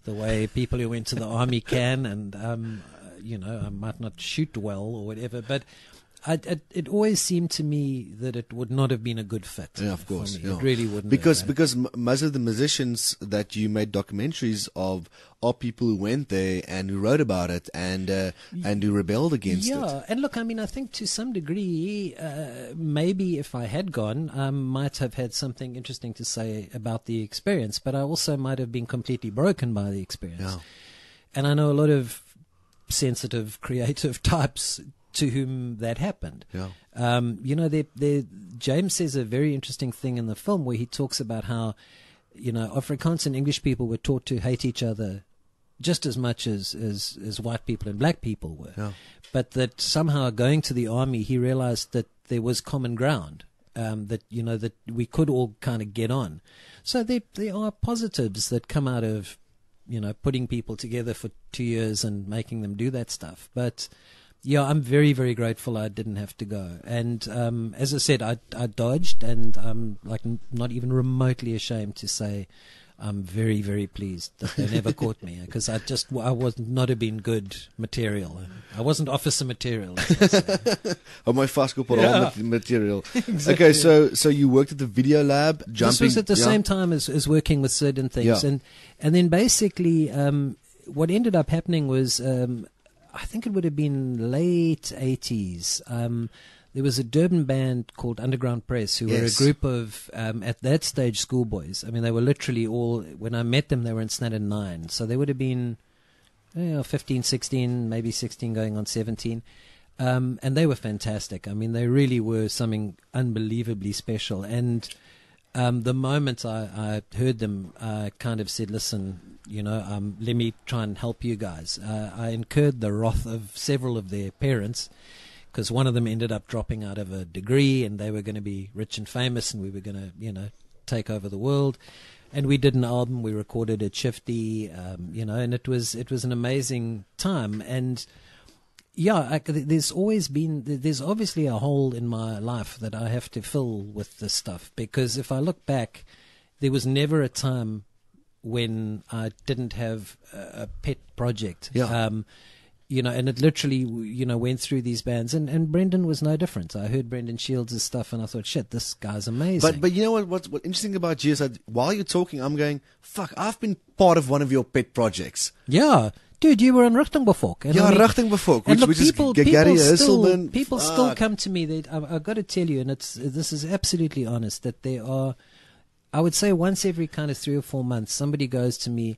the way people who went to the army can, and um, you know, I might not shoot well or whatever, but. I, it, it always seemed to me that it would not have been a good fit. Yeah, of course. yeah. It really wouldn't. Because have, eh? because m- most of the musicians that you made documentaries of are people who went there and who wrote about it and uh, and who rebelled against yeah, it. and look, I mean, I think to some degree, uh, maybe if I had gone, I might have had something interesting to say about the experience, but I also might have been completely broken by the experience. Yeah. And I know a lot of sensitive, (laughs) creative types to whom that happened. Yeah. Um, you know, they they James says a very interesting thing in the film where he talks about how, you know, Afrikaans and English people were taught to hate each other just as much as, as, as white people and black people were. Yeah. But that somehow going to the army, he realized that there was common ground. Um, that you know that we could all kind of get on. So there there are positives that come out of you know putting people together for two years and making them do that stuff. But yeah, I'm very, very grateful I didn't have to go. And um, as I said, I, I dodged, and I'm like n- not even remotely ashamed to say I'm very, very pleased that they never caught me because I just I was not have been good material. I wasn't officer material. (laughs) Oh my Fasco Yeah. material. (laughs) Okay, so so you worked at the video lab, jumping. this was at the yeah. same time as, as working with certain things, Yeah. and and then basically um, what ended up happening was um, I think it would have been late eighties. Um, there was a Durban band called Underground Press who were a group of um, at that stage schoolboys. I mean, they were literally all when I met them, they were in standard nine, so they would have been you know, 15, 16, maybe 16 going on 17. Um, and they were fantastic. I mean, they really were something unbelievably special. And um, the moment I, I heard them, I kind of said, listen, you know, um, let me try and help you guys. Uh, I incurred the wrath of several of their parents because one of them ended up dropping out of a degree and they were going to be rich and famous and we were going to, you know, take over the world. And we did an album, we recorded at Shifty, um, you know, and it was it was an amazing time. And yeah, I, there's always been there's obviously a hole in my life that I have to fill with this stuff because if I look back, there was never a time when I didn't have a, a pet project. Yeah. Um, you know, and it literally, you know, went through these bands, and, and Brendan was no different. I heard Brendan Shields' stuff, and I thought, shit, this guy's amazing. But but you know what what's what interesting about you is that while you're talking, I'm going, fuck, I've been part of one of your pet projects. yeah, dude, you were on Richtingbofok. And Ja, I mean- and which, look, which people, is G- people Gary still, people still come to me. That I've, I've got to tell you, and it's this is absolutely honest. That there are, I would say, once every kind of three or four months, somebody goes to me.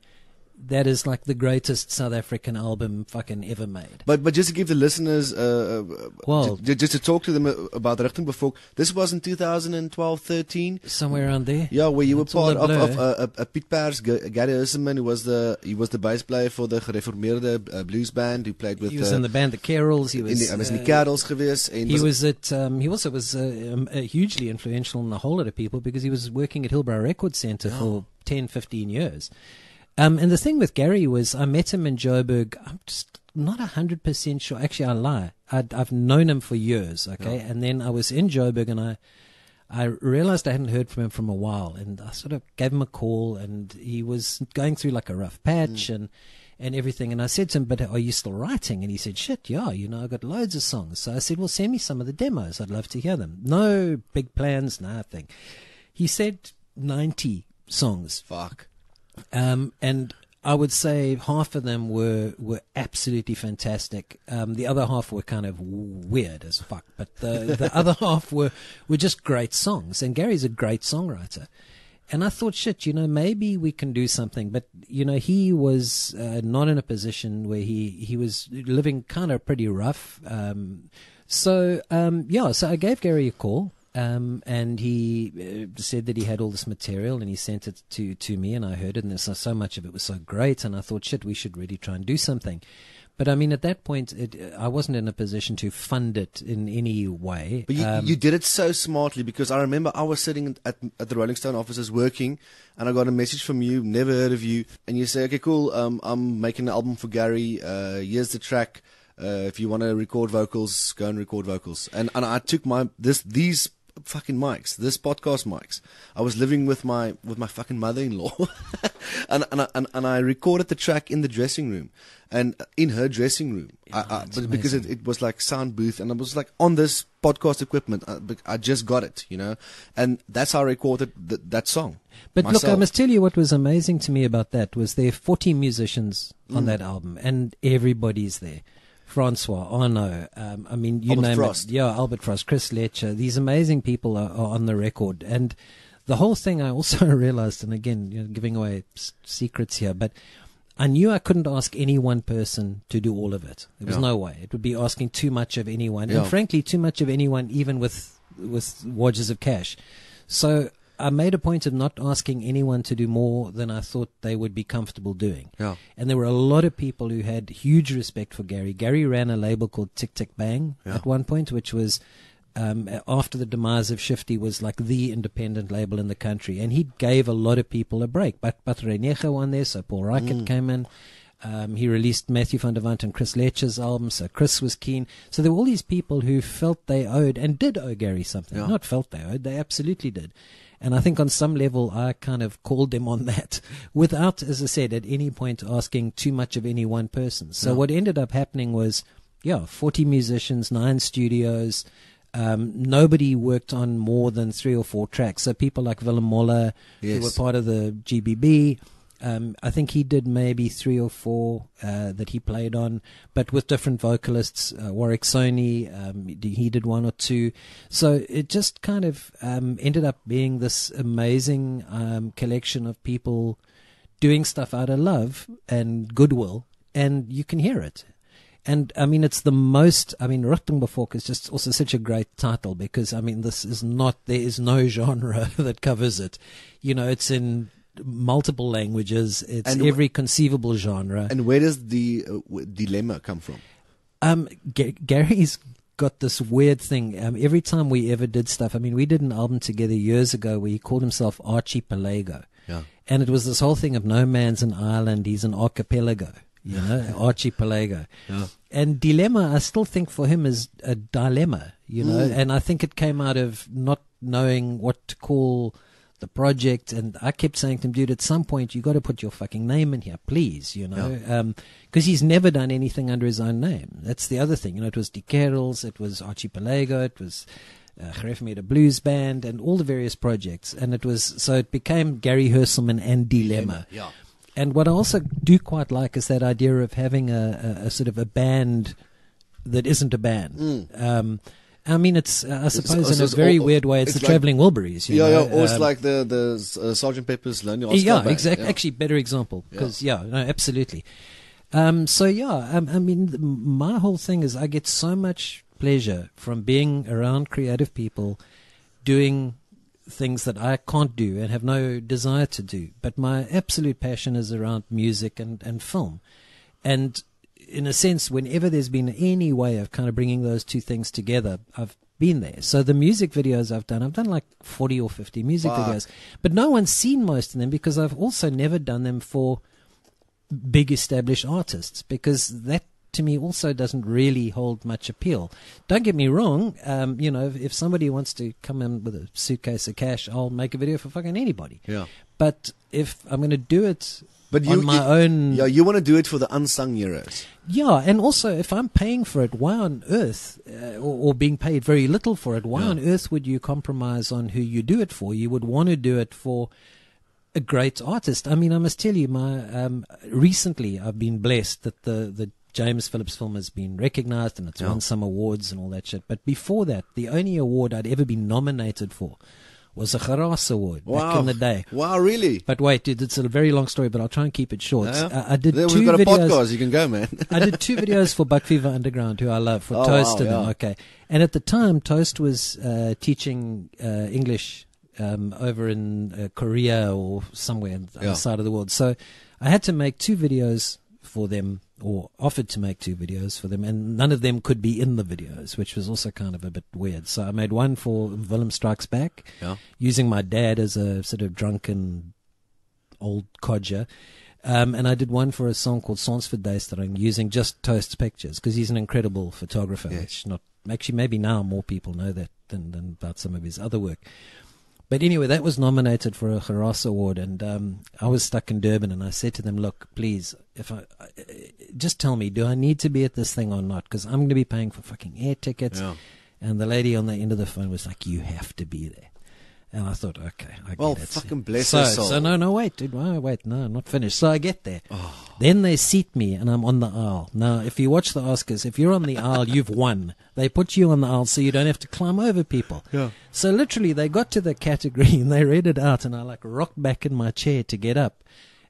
That is like the greatest South African album fucking ever made. But but just to give the listeners, uh, uh, Well- ju- just to talk to them uh, about Rigtingbofok, this was in 2012, 13. Somewhere around there. Yeah, where you were It's part of, of blur. uh, uh, uh, Piet Gary Herselman, who was the he was the bass player for the gereformeerde uh, blues band, who played with. he was uh, in the band The Kerels. He in was. die, hy was in die uh, geweest He was at. Um, he also was uh, um, uh, hugely influential in a whole lot of people because he was working at Hillbrow Record Centre for 10, 15 years. Um, and the thing with Gary was, I met him in Joburg. I'm just not hundred percent sure. Actually, I lie. I'd, I've known him for years. Okay, and then I was in Joburg and I. I realized I hadn't heard from him from a while, and I sort of gave him a call, and he was going through like a rough patch and and everything. And I said to him, "But are you still writing?" And he said, "Shit, yeah, you know, I got loads of songs." So I said, "Well, send me some of the demos. I'd love to hear them." No big plans, nothing. He said ninety songs, fuck. Um, and I would say half of them were were absolutely fantastic. Um, the other half were kind of weird as fuck, but the the (laughs) other half were were just great songs. And Gary's a great songwriter. And I thought, shit, you know, maybe we can do something. But you know, he was uh, not in a position where he he was living kind of pretty rough. Um, so um, yeah, so I gave Gary a call. Um, and he uh, said that he had all this material and he sent it to, to me and I heard it and so, so much of it was so great and I thought shit we should really try and do something but I mean at that point it, I wasn't in a position to fund it in any way But you, Um, you did it so smartly because I remember I was sitting at, at the Rolling Stone offices working and I got a message from you, never heard of you, and you say, okay, cool, um, I'm making an album for Gary, uh, here's the track. Uh, if you want to record vocals, go and record vocals. And, and I took my, this, these fucking mics, this podcast mics. I was living with my, with my fucking mother-in-law. (laughs) and, and, I, and, and I recorded the track in the dressing room and in her dressing room. I, I, but because it, it was like sound booth and I was like on this podcast equipment. I, I just got it, you know, and that's how I recorded th- that song. But look, I must tell you what was amazing to me about that was there are 40 musicians Mm. on that album, and everybody's there. Francois, Arno, um, I mean, you Albert name Frost. it. Yeah, Albert Frost, Chris Letcher. These amazing people are, are on the record. And the whole thing I also (laughs) realized, and again, you know, giving away s- secrets here, but I knew I couldn't ask any one person to do all of it. There was Yeah. no way. It would be asking too much of anyone. Yeah. And frankly, too much of anyone, even with, with wadges of cash. So I made a point of not asking anyone to do more than I thought they would be comfortable doing. Yeah. And there were a lot of people who had huge respect for Gary. Gary ran a label called Tick Tick Bang Yeah. at one point, which was um, after the demise of Shifty was like the independent label in the country, and he gave a lot of people a break. But Patreneja on there, so Paul Riekert came in. Um, he released Matthew van der Want and Chris Letcher's album, so Chris was keen. So there were all these people who felt they owed and did owe Gary something. Yeah. Not felt they owed, they absolutely did. And I think on some level I kind of called them on (laughs) that without, as I said, at any point asking too much of any one person. So Yeah. what ended up happening was, yeah, 40 musicians, nine studios. Um, nobody worked on more than three or four tracks. So people like Willem Moller, who were part of the GBB, um, I think he did maybe three or four uh, that he played on, but with different vocalists. Uh, Warrick Sony, um, he did one or two. So it just kind of um, ended up being this amazing um, collection of people doing stuff out of love and goodwill, and you can hear it. And I mean, it's the most. I mean, Richtingbofok is just also such a great title because I mean, this is not. There is no (laughs) genre that covers it. You know, it's in multiple languages. It's And every conceivable genre. And where does the uh, w- dilemma come from? Um, Ga- Gary's got this weird thing. Um, every time we ever did stuff, I mean, we did an album together years ago where he called himself Archie Archipelago. Yeah. And it was this whole thing of no man's an island, he's an archipelago, you know, (laughs) archipelago. Yeah. And dilemma, I still think for him is a dilemma, you know, Mm. and I think it came out of not knowing what to call the project. And I kept saying to him, dude, at some point you got to put your fucking name in here, please, you know, because he's never done anything under his own name. That's the other thing, you know. It was De Kerels, it was Archipelago, it was uh, Gereformeerde Blues Band, and all the various projects. And it was so it became Gary Herselman and Dilemma. Yeah. and what I also do quite like is that idea of having a, a, a sort of a band that isn't a band. Um, I mean, it's uh, I suppose so in a very weird way, it's, it's the like- traveling Wilburys. You yeah, know? yeah. Or it's Um, like the the uh, Sergeant Pepper's Lonely Hearts yeah, exactly. Yeah. Actually, better example because yeah. no, absolutely. Um, so yeah, um, I mean, th- my whole thing is I get so much pleasure from being around creative people, doing things that I can't do and have no desire to do. But my absolute passion is around music and and film, and in a sense, whenever there's been any way of kind of bringing those two things together, I've been there. So the music videos I've done, I've done like 40 or 50 music Fuck. videos, but no one's seen most of them because I've also never done them for big established artists because that to me also doesn't really hold much appeal. Don't get me wrong, um, you know, if, if somebody wants to come in with a suitcase of cash, I'll make a video for fucking anybody. Yeah. But if I'm going to do it But you, on my you- own Yeah, you want to do it for the unsung heroes. yeah, and also if I'm paying for it, why on earth, uh, or, or being paid very little for it, why Yeah. on earth would you compromise on who you do it for? You would want to do it for a great artist. I mean, I must tell you, my um, recently I've been blessed that the the James Phillips film has been recognised and it's Yeah. won some awards and all that shit. But before that, the only award I'd ever been nominated for was a Kharas Award back in the day. Wow, really? But wait, dude, it's a very long story, but I'll try and keep it short. Yeah. I, I did Then two We've got a videos. podcast. You can go, man. I did two (laughs) videos for Buck Fever Underground, who I love, for Oh, Toast wow, and them. Okay, and at the time, Toast was uh, teaching uh, English um, over in uh, Korea or somewhere on Yeah. other side of the world. So I had to make two videos for them, or offered to make two videos for them, and none of them could be in the videos, which was also kind of a bit weird. So I made one for Willem Strikes Back, Yeah. using my dad as a sort of drunken old codger. Um, and I did one for a song called Songs for Daystering using just Toast's pictures because he's an incredible photographer. Yes. Which not actually maybe now more people know that than, than about some of his other work. But anyway, that was nominated for a Haras Award, and um, I was stuck in Durban, and I said to them, "Look, please, if I, I just tell me, do I need to be at this thing or not? Because I'm going to be paying for fucking air tickets." Yeah. And the lady on the end of the phone was like, "You have to be there." And I thought, okay, I Well, get it. fucking bless so, her soul. So no, no, wait, dude, wait, wait, no, I'm not finished. So I get there. Oh. Then they seat me, and I'm on the aisle. Now, if you watch the Oscars, if you're on the aisle, you've won. They put you on the aisle so you don't have to climb over people. Yeah. So literally, they got to the category (laughs) and they read it out, and I like rocked back in my chair to get up.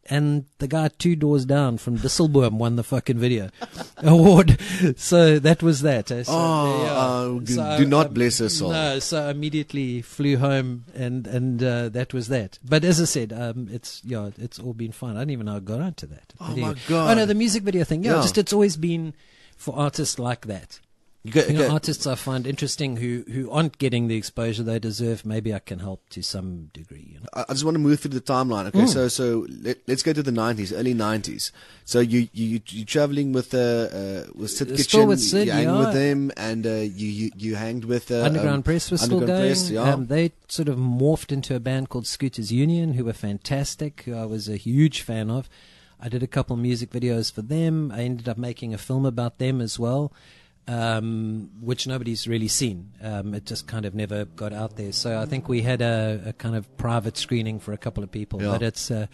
And the guy two doors down from Disselboom won the fucking video (laughs) award. So that was that. eh? So, Oh, yeah. uh, do- So, do not um, bless her soul. No, so I immediately flew home, and and uh, that was that. But as I said, um, it's yeah, it's all been fine. I didn't even know I got onto that. Oh, But my. God. Oh no, the music video thing. Yeah, Yeah. just it's always been for artists like that. You go, You know, go- artists I find interesting who who aren't getting the exposure they deserve. Maybe I can help to some degree. You know? I I just want to move through the timeline. Okay, Mm. so so let, us go to the nineties, early nineties. So you you you traveling with uh, uh with Sid Uh, Kitchen, still with Sid, you hang yeah. with them, and uh, you you you hanged with uh, Underground um, Press was still going. Press, yeah. um, they sort of morphed into a band called Scooters Union, who were fantastic, who I was a huge fan of. I did a couple music videos for them. I ended up making a film about them as well, um, which nobody's really seen. Um, it just kind of never got out there. So I think we had a, a kind of private screening for a couple of people, Yeah. but it's. Uh,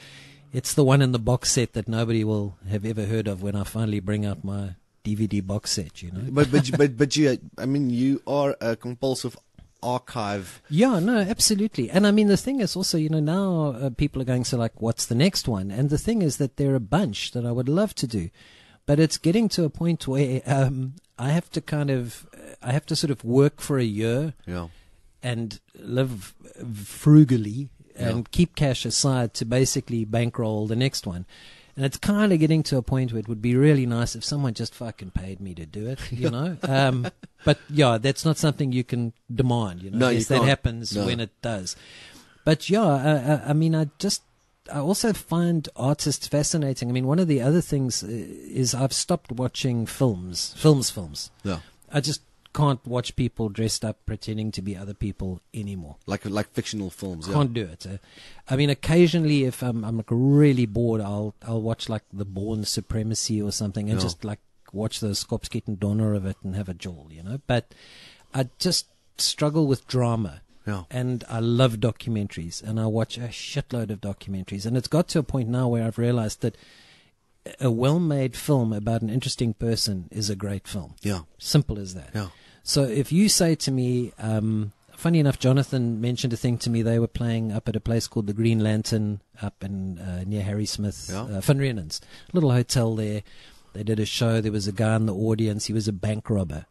it's the one in the box set that nobody will have ever heard of when I finally bring out my DVD box set, you know. but but but but you, I mean, you are a compulsive archive. Yeah, no, absolutely. And I mean, the thing is also, you know, now uh, people are going, so like, what's the next one? And the thing is that there are a bunch that I would love to do. But it's getting to a point where um, I have to kind of, I have to sort of work for a year Yeah, and live frugally and Yeah. keep cash aside to basically bankroll the next one. And it's kind of getting to a point where it would be really nice if someone just fucking paid me to do it, you (laughs) know. Um, but yeah, that's not something you can demand, you know. No, you that happens No. when it does. But yeah, I, I, I mean, I just I also find artists fascinating. I mean, one of the other things uh, is I've stopped watching films, films, films. yeah, I just can't watch people dressed up pretending to be other people anymore. like like fictional films. Yeah. Can't do it. Uh, I mean, occasionally, if I'm I'm like really bored, I'll I'll watch like The Bourne Supremacy or something, and Yeah. just like watch the Skopskit and Donner of it and have a jolt, you know. But I just struggle with drama. Yeah. And I love documentaries, and I watch a shitload of documentaries. And it's got to a point now where I've realized that a well-made film about an interesting person is a great film. Yeah. Simple as that. Yeah. So if you say to me, um, funny enough, Jonathan mentioned a thing to me. They were playing up at a place called the Green Lantern up in uh, near Harrismith, Yeah. uh, Van little hotel there. They did a show. There was a guy in the audience. He was a bank robber.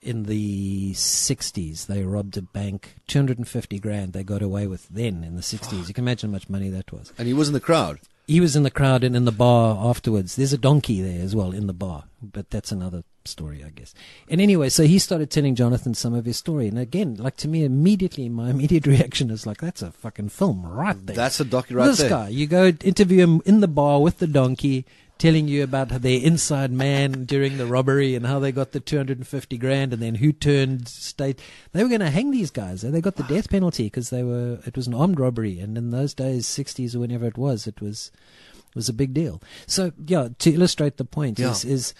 In the 60s, they robbed a bank. 250 grand they got away with then in the 60s. You can imagine how much money that was. And he was in the crowd. He was in the crowd and in the bar afterwards. There's a donkey there as well in the bar, but that's another story, I guess. And anyway, so he started telling Jonathan some of his story. And again, like to me, immediately, my (laughs) immediate reaction is like, that's a fucking film right there. That's a docu right this there. guy, you go interview him in the bar with the donkey, telling you about their inside man during the robbery and how they got the 250 grand and then who turned state. They were going to hang these guys. eh? They got the death penalty because they were, it was an armed robbery. And in those days, 60s or whenever it was, it was, it was a big deal. So yeah, to illustrate the point Yeah. is, is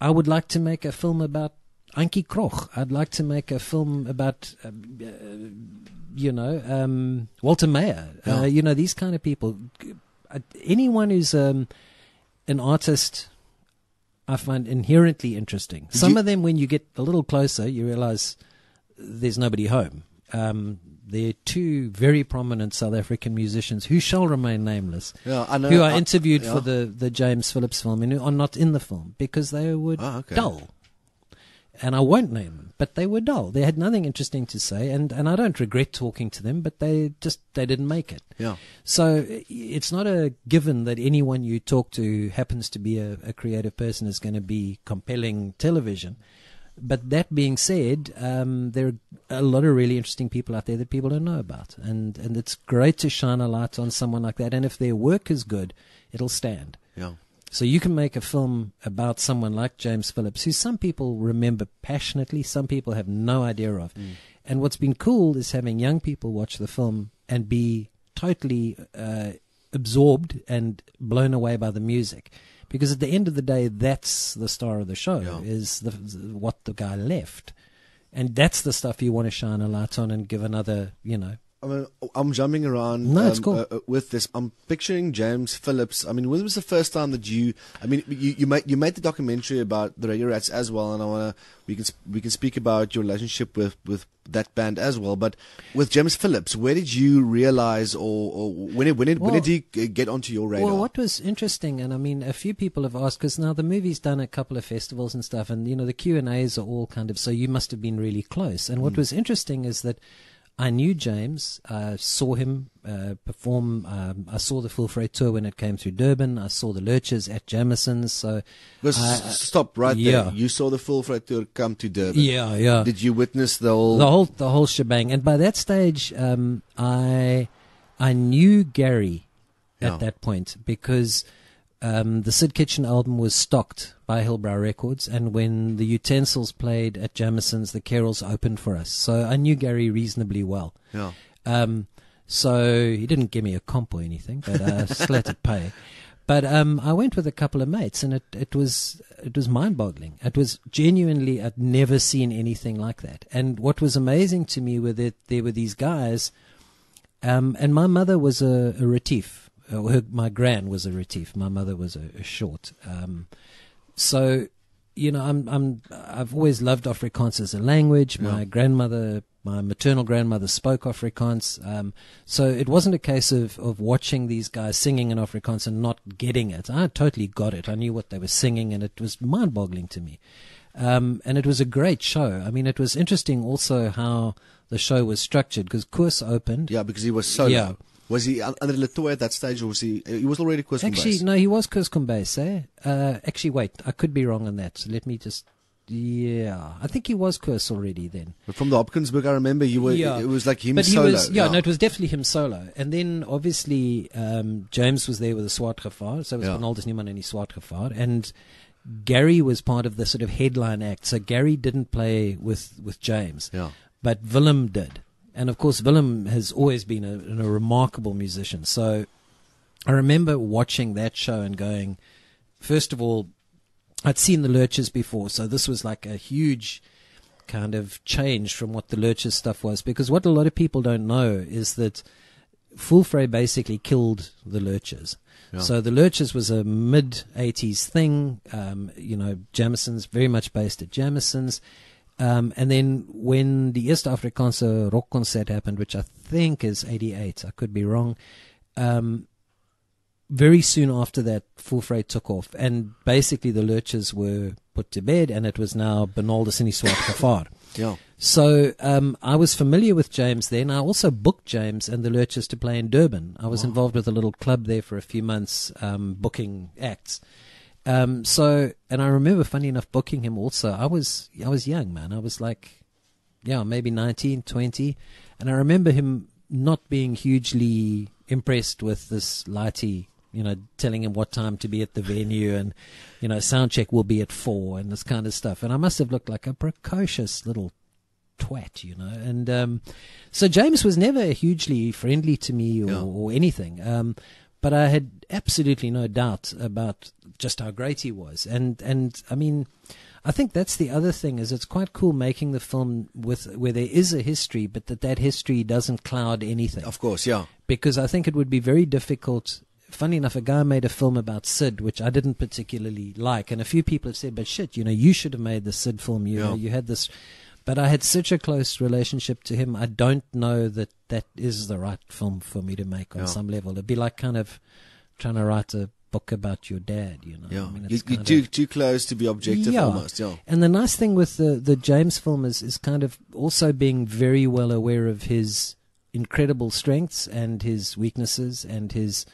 I would like to make a film about Antjie Krog. I'd like to make a film about, uh, uh, you know, um, Walter Mayer. Yeah. Uh, you know, these kind of people. Anyone who's um, an artist, I find inherently interesting. Some you- of them, when you get a little closer, you realize there's nobody home. Um, there are two very prominent South African musicians who shall remain nameless, Yeah, I know. who are I- interviewed yeah. for the, the James Phillips film and who are not in the film because they were Ah, okay. dull. And I won't name them, but they were dull. They had nothing interesting to say, and, and I don't regret talking to them, but they just they didn't make it. Yeah. So it's not a given that anyone you talk to happens to be a, a creative person is going to be compelling television. But that being said, um, there are a lot of really interesting people out there that people don't know about, and and it's great to shine a light on someone like that. And if their work is good, it'll stand. Yeah. So you can make a film about someone like James Phillips, who some people remember passionately, some people have no idea of. And what's been cool is having young people watch the film and be totally uh, absorbed and blown away by the music. Because at the end of the day, that's the star of the show, Yeah. is the, what the guy left. And that's the stuff you want to shine a light on and give another, you know. I mean, I'm jumping around. No, it's um, cool. uh, uh, with this, I'm picturing James Phillips. I mean, when was the first time that you? I mean, you, you made you made the documentary about the Radio Rats as well, and I wanna we can we can speak about your relationship with with that band as well. But with James Phillips, where did you realize, or, or when did when did, when did he get onto your radar? Well, what was interesting, and I mean, a few people have asked because now the movie's done a couple of festivals and stuff, and you know the Q and A's are all kind of so you must have been really close. And what was interesting is that I knew James, I saw him uh, perform. Um, I saw the Voëlvry tour when it came through Durban. I saw the Lurchers at Jameson's. So I- stop right yeah. there. You saw the Voëlvry tour come to Durban. yeah, yeah. Did you witness the whole? the whole the whole shebang. And by that stage, um, I I knew Gary Yeah. at that point because um, the Sid Kitchen album was stocked by Hillbrow Records, and when the Utensils played at Jameson's, the Kerels opened for us. So I knew Gary reasonably well. yeah. Um, so he didn't give me a comp or anything, but uh, still had to pay. But um, I went with a couple of mates, and it, it was it was mind boggling. It was genuinely I'd never seen anything like that. And what was amazing to me was that there were these guys, um, and my mother was a, a Retief. Uh, her, my gran was a Retief. My mother was a, a short. Um, so you know, I'm I'm I've always loved Afrikaans as a language. My Yeah. grandmother, my maternal grandmother, spoke Afrikaans. Um, so it wasn't a case of of watching these guys singing in Afrikaans and not getting it. I totally got it. I knew what they were singing, and it was mind-boggling to me. Um, and it was a great show. I mean, it was interesting also how the show was structured because Koos opened. Yeah, because he was solo. Yeah. Was he un- under Letoit at that stage, or was he? He was already Koos Actually, no, he was Koos Kombuis, eh? Uh, actually, wait, I could be wrong on that. So let me just. Yeah, I think he was Koos already then. But from the Hopkins book, I remember you were. Yeah. It was like him but solo. he was, yeah, no, it was definitely him solo. And then obviously um, James was there with the Swart Gevaar, so it was Yeah. Bernoldus Niemand and his Swart Gevaar, and Gary was part of the sort of headline act. So Gary didn't play with with James, yeah. but Willem did. And of course, Willem has always been a, a remarkable musician. So I remember watching that show and going, first of all, I'd seen the Lurchers before, so this was like a huge kind of changed from what the Lurchers stuff was. Because what a lot of people don't know is that Voëlvry basically killed the Lurchers. Yeah. So the Lurchers was a mid 80s thing. Um, you know, Jameson's very much based at Jameson's. Um, and then when the East Afrikaanse rock concert happened, which I think is 88, I could be wrong, um, very soon after that, Voëlvry took off. And basically the Lurchers were put to bed, and it was now Bernoldus in die Swart Gevaar. (coughs) So um, I was familiar with James then. I also booked James and the Lurchers to play in Durban. I was Wow. involved with a little club there for a few months, um, booking acts. Um, so, and I remember, funny enough, booking him also. I was, I was young, man. I was like, yeah, maybe 19, 20. And I remember him not being hugely impressed with this lighty, you know, telling him what time to be at the venue and, you know, sound check will be at four and this kind of stuff. And I must have looked like a precocious little twat, you know. And um, so James was never hugely friendly to me or, Yeah. or anything. Um, but I had absolutely no doubt about just how great he was. And and I mean, I think that's the other thing is it's quite cool making the film with where there is a history, but that that history doesn't cloud anything Of course, yeah. because I think it would be very difficult. Funny enough, a guy made a film about Sid, which I didn't particularly like, and a few people have said, "But shit, you know, you should have made the Sid film. You know, Yeah. you had this." But I had such a close relationship to him. I don't know that that is the right film for me to make on Yeah. some level. It'd be like kind of trying to write a book about your dad. You know, Ja. I mean, you, kind too too close to be objective Yeah. almost, ja. and the nice thing with the, the James film is, is kind of also being very well aware of his incredible strengths and his weaknesses and his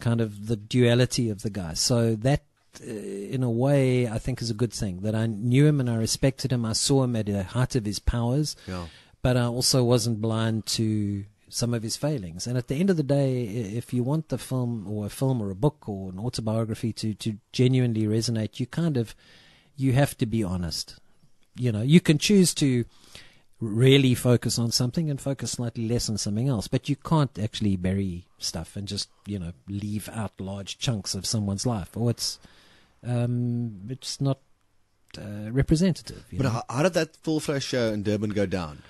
kind of the duality of the guy. So that, uh, in a way, I think is a good thing. That I knew him and I respected him. I saw him at the height of his powers, Ja. but I also wasn't blind to some of his failings. And at the end of the day, if you want the film or a film or a book or an autobiography to, to genuinely resonate, you kind of you have to be honest. You know, you can choose to really focus on something and focus slightly less on something else, but you can't actually bury stuff and just you know leave out large chunks of someone's life, or it's um, it's not uh, representative. But know? how, how did that Voëlvry show in Durban go down?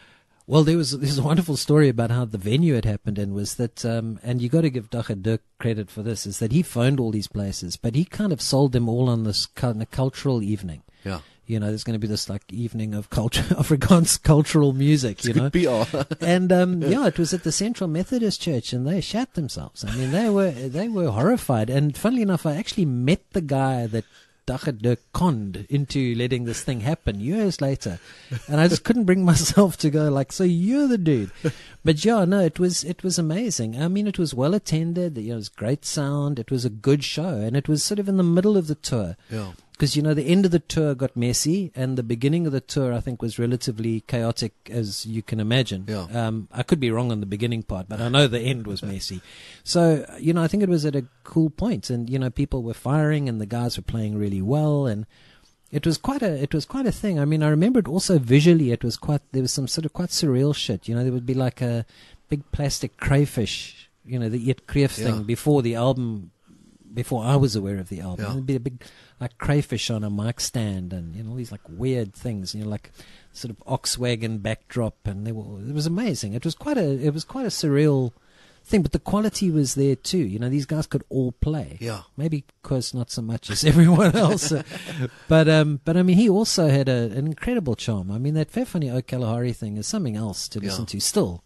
Well, there was a wonderful story about how the venue had happened, and was that, um, and you got to give Dacha Dirk credit for this, is that he phoned all these places, but he kind of sold them all on this kind of cultural evening. Yeah. You know, there's going to be this like evening of culture, (laughs) Afrikaans cultural music. You know, Good PR. (laughs) and um, yeah, it was at the Central Methodist Church, and they shat themselves. I mean, they were they were horrified. And funnily enough, I actually met the guy that Dacha Dirk conned into letting this thing happen years later, and I just couldn't bring (laughs) myself to go like, so you're the dude. But yeah, no, it was it was amazing. I mean, it was well attended. You know, it was great sound. It was a good show, and it was sort of in the middle of the tour ja. Because you know the end of the tour got messy and the beginning of the tour I think was relatively chaotic as you can imagine. Yeah. Um, I could be wrong on the beginning part, but I know the end was messy. (laughs) So you know I think it was at a cool point, and you know people were firing and the guys were playing really well, and it was quite a it was quite a thing. I mean I remember it also visually. It was quite there was some sort of quite surreal shit. You know there would be like a big plastic crayfish. You know the Eet Kreef Yeah. thing before the album before I was aware of the album. Yeah. There'd be a big like crayfish on a mic stand and you know all these like weird things. You know like sort of Oxwagon backdrop and they were it was amazing. It was quite a it was quite a surreal thing, but the quality was there too. You know these guys could all play. yeah Maybe because not so much as (laughs) everyone else, (laughs) but um, but I mean, he also had a, an incredible charm. I mean, that Fair Funny O Kalahari thing is something else to Yeah. listen to still.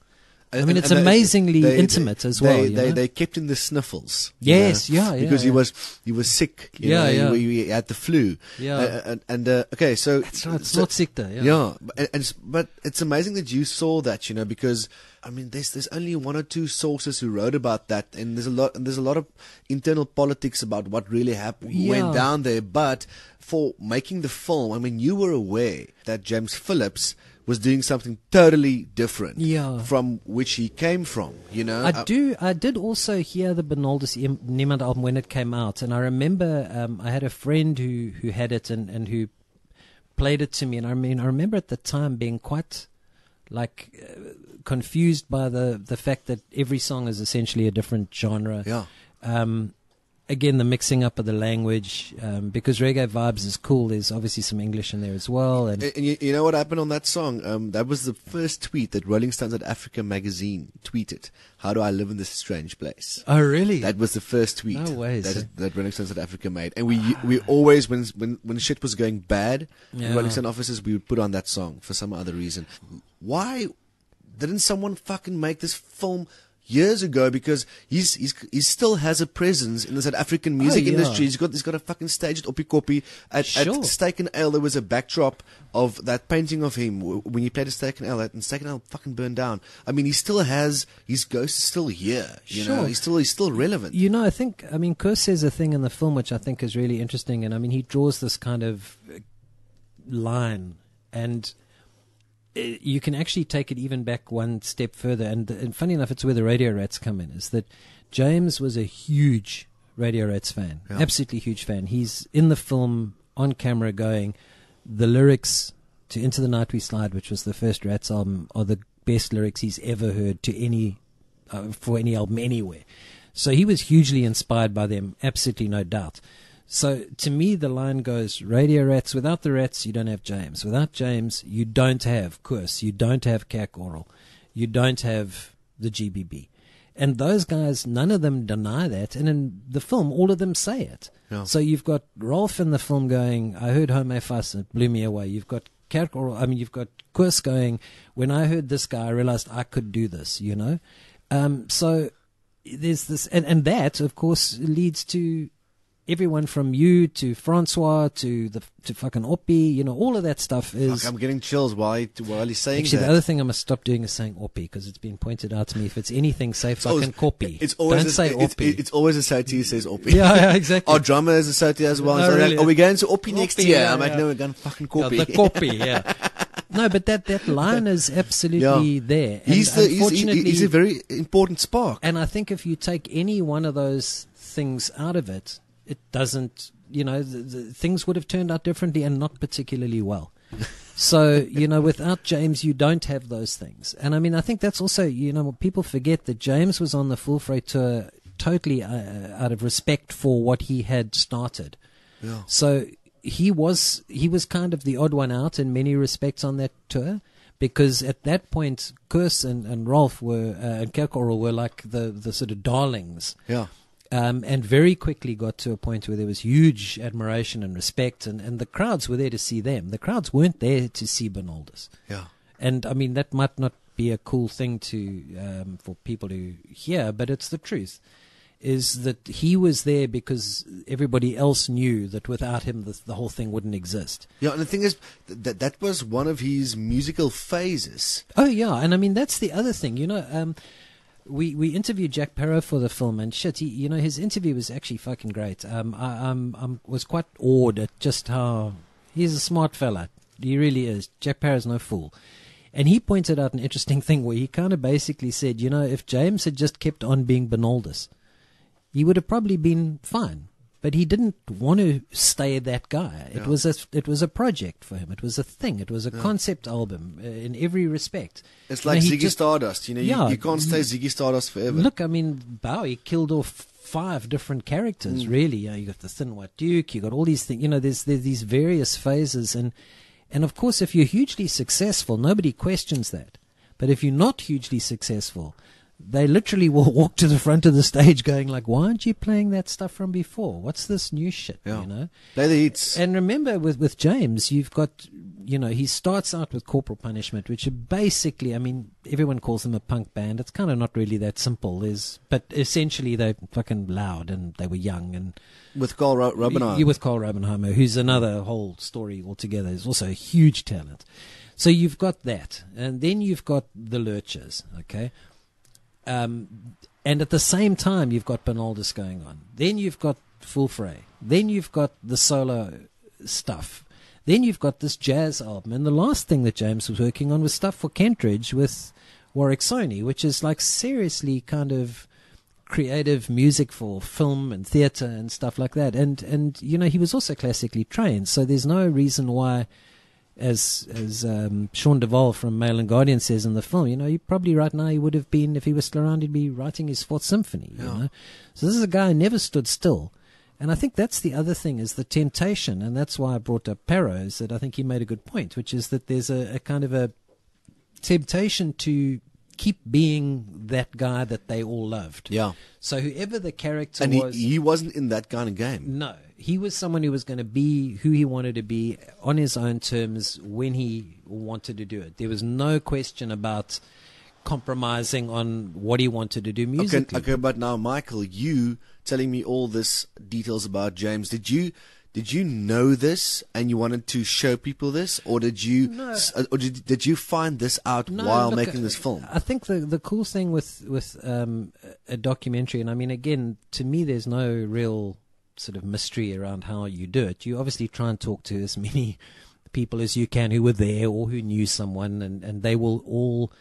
I mean, and- it's and amazingly they- intimate they- as well. They, you they, they kept in the sniffles. you Yes, know, yeah, yeah, Because he was he was sick. You Yeah, know, yeah. He, he had the flu. Yeah. Uh, and and uh, okay, so That's right. It's so- not Sikta. Yeah. Yeah, but- and, but it's amazing that you saw that, you know, because I mean, there's there's only one or two sources who wrote about that, and there's a lot and there's a lot of internal politics about what really happened Yeah. went down there. But for making the film, I mean, you were aware that James Phillips was doing something totally different Yeah. from which he came from. You know, I Uh, do. I did also hear the Bernoldus Niemand album when it came out, and I remember um, I had a friend who who had it and, and who played it to me, and I mean I remember at the time being quite like uh, confused by the the fact that every song is essentially a different genre. Yeah, Um, again the mixing up of the language um, because reggae vibes is cool. There's obviously some English in there as well, and, And, and you, you know what happened on that song? Um, that was the first tweet that Rolling Stones at Africa magazine tweeted. How do I live in this strange place? oh really? That was the first tweet No way, that, that Rolling Stones South Africa made, and we we always when when when shit was going bad, in Yeah. Rolling Stone offices, we would put on that song for some other reason. Why didn't someone fucking make this film? Years ago, because he's he's he still has a presence in the South African music Oh, yeah. industry. He's got he's got a fucking stage at Oppikoppi at, Sure. at Steak and Ale. There was a backdrop of that painting of him when he played at Steak and Ale, and Steak and Ale fucking burned down. I mean, he still has his ghost is still here. You know, he's still he's still relevant. You know, I think, I mean, Koos says a thing in the film which I think is really interesting. And I mean, he draws this kind of line, and you can actually take it even back one step further. And, and funny enough, it's where the Radio Rats come in, is that James was a huge Radio Rats fan, Yeah. absolutely huge fan. He's in the film on camera going, the lyrics to Into the Night We Slide, which was the first Rats album, are the best lyrics he's ever heard to any uh, for any album anywhere. So he was hugely inspired by them, absolutely no doubt. So to me, the line goes: Radio Rats. Without the Rats, you don't have James. Without James, you don't have Koos. You don't have Kerkorrel. You don't have the GBB. And those guys, none of them deny that. And in the film, all of them say it. Yeah. So you've got Rolf in the film going, I heard Home Fuss and it blew me away. You've got Kerk, or I mean, you've got Koos going, when I heard this guy, I realized I could do this, you know? Um, so there's this, and, and that, of course, leads to everyone from you to Francois to the to fucking Oppi, you know, all of that stuff is. Fuck, I'm getting chills while, while he's saying Actually, that. the other thing I must stop doing is saying Oppi because it's been pointed out to me. If it's anything, say always- fucking Koppi. It's always Don't a, say it's, Oppi. it's always a says Oppi. (laughs) yeah, yeah, exactly. Our drummer is a Soti as well. Oh, so really? like, are we going to Oppi next year? yeah, I'm like, yeah. no, we're going to fucking Yeah, Koppi. the Koppi, yeah. (laughs) No, but that, that line is absolutely Yeah. there. And he's, the, he's, he's a very important spark. And I think if you take any one of those things out of it, it doesn't, you know, the, the, things would have turned out differently and not particularly well. (laughs) so, you know, without James, you don't have those things. And I mean, I think that's also, you know, people forget that James was on the Voëlvry tour totally uh, out of respect for what he had started. Yeah. So he was he was kind of the odd one out in many respects on that tour because at that point Koos and, and Rolf were uh, and Kerkorrel were like the the sort of darlings Yeah. Um, and very quickly got to a point where there was huge admiration and respect and, and the crowds were there to see them the crowds weren't there to see Bernoldus Yeah. and I mean that might not be a cool thing to um, for people to hear, but it's the truth. Is that he was there because everybody else knew that without him the, the whole thing wouldn't exist. Yeah, and the thing is, that that was one of his musical phases. Oh yeah, and I mean that's the other thing. You know, um, we we interviewed Jack Parrow for the film, and shit, he, you know, his interview was actually fucking great. Um, I um, was quite awed at just how he's a smart fella. He really is. Jack Parrow's no fool. And he pointed out an interesting thing where he kind of basically said, you know, if James had just kept on being Bernoldus, he would have probably been fine. But he didn't want to stay that guy. It Yeah. was a it was a project for him. It was a thing. It was a concept album uh, in every respect. It's You know, like Ziggy just- Stardust. You know, you, you can't stay Ziggy Stardust forever. Look, I mean, Bowie killed off five different characters. Mm. Really, you, know, you got the Thin White Duke. You got all these things. You know, there's there's these various phases, and and of course, if you're hugely successful, nobody questions that. But if you're not hugely successful, they literally (laughs) will walk to the front of the stage, going like, "Why aren't you playing that stuff from before? What's this new shit?" Yeah. You know. Play the hits. And remember, with with James, you've got, you know, he starts out with Corporal Punishment, which are basically, I mean, everyone calls them a punk band. It's kind of not really that simple. There's, but essentially they're fucking loud and they were young and with Carl Ro- you with Carl Raubenheimer, who's another whole story altogether. Is also a huge talent. So you've got that, and then you've got the Lurchers, okay. Um, and at the same time, you've got Bernoldus going on. Then you've got Voëlvry. Then you've got the solo stuff. Then you've got this jazz album. And the last thing that James was working on was stuff for Kentridge with Warrick Sony, which is like seriously kind of creative music for film and theatre and stuff like that. And and you know he was also classically trained, so there's no reason why as as um, Shaun de Waal from Mail and Guardian says in the film, you know, he probably right now he would have been if he was still around, he'd be writing his fourth symphony. You Yeah. know, so this is a guy who never stood still, and I think that's the other thing is the temptation, and that's why I brought up Parrow. Is that I think he made a good point, which is that there's a, a kind of a temptation to keep being that guy that they all loved. Yeah. So whoever the character And he, was, he wasn't in that kind of game. no, he was someone who was going to be who he wanted to be on his own terms when he wanted to do it. There was no question about compromising on what he wanted to do musically. okay, but now, Michael, you telling me all this details about James. Did you did you know this and you wanted to show people this, or did you No. uh, or did, did you find this out No, while look, making uh, this film? I think the the cool thing with with um, a documentary, and I mean, again, to me, there's no real sort of mystery around how you do it. You obviously try and talk to as many people as you can who were there or who knew someone, and, and they will all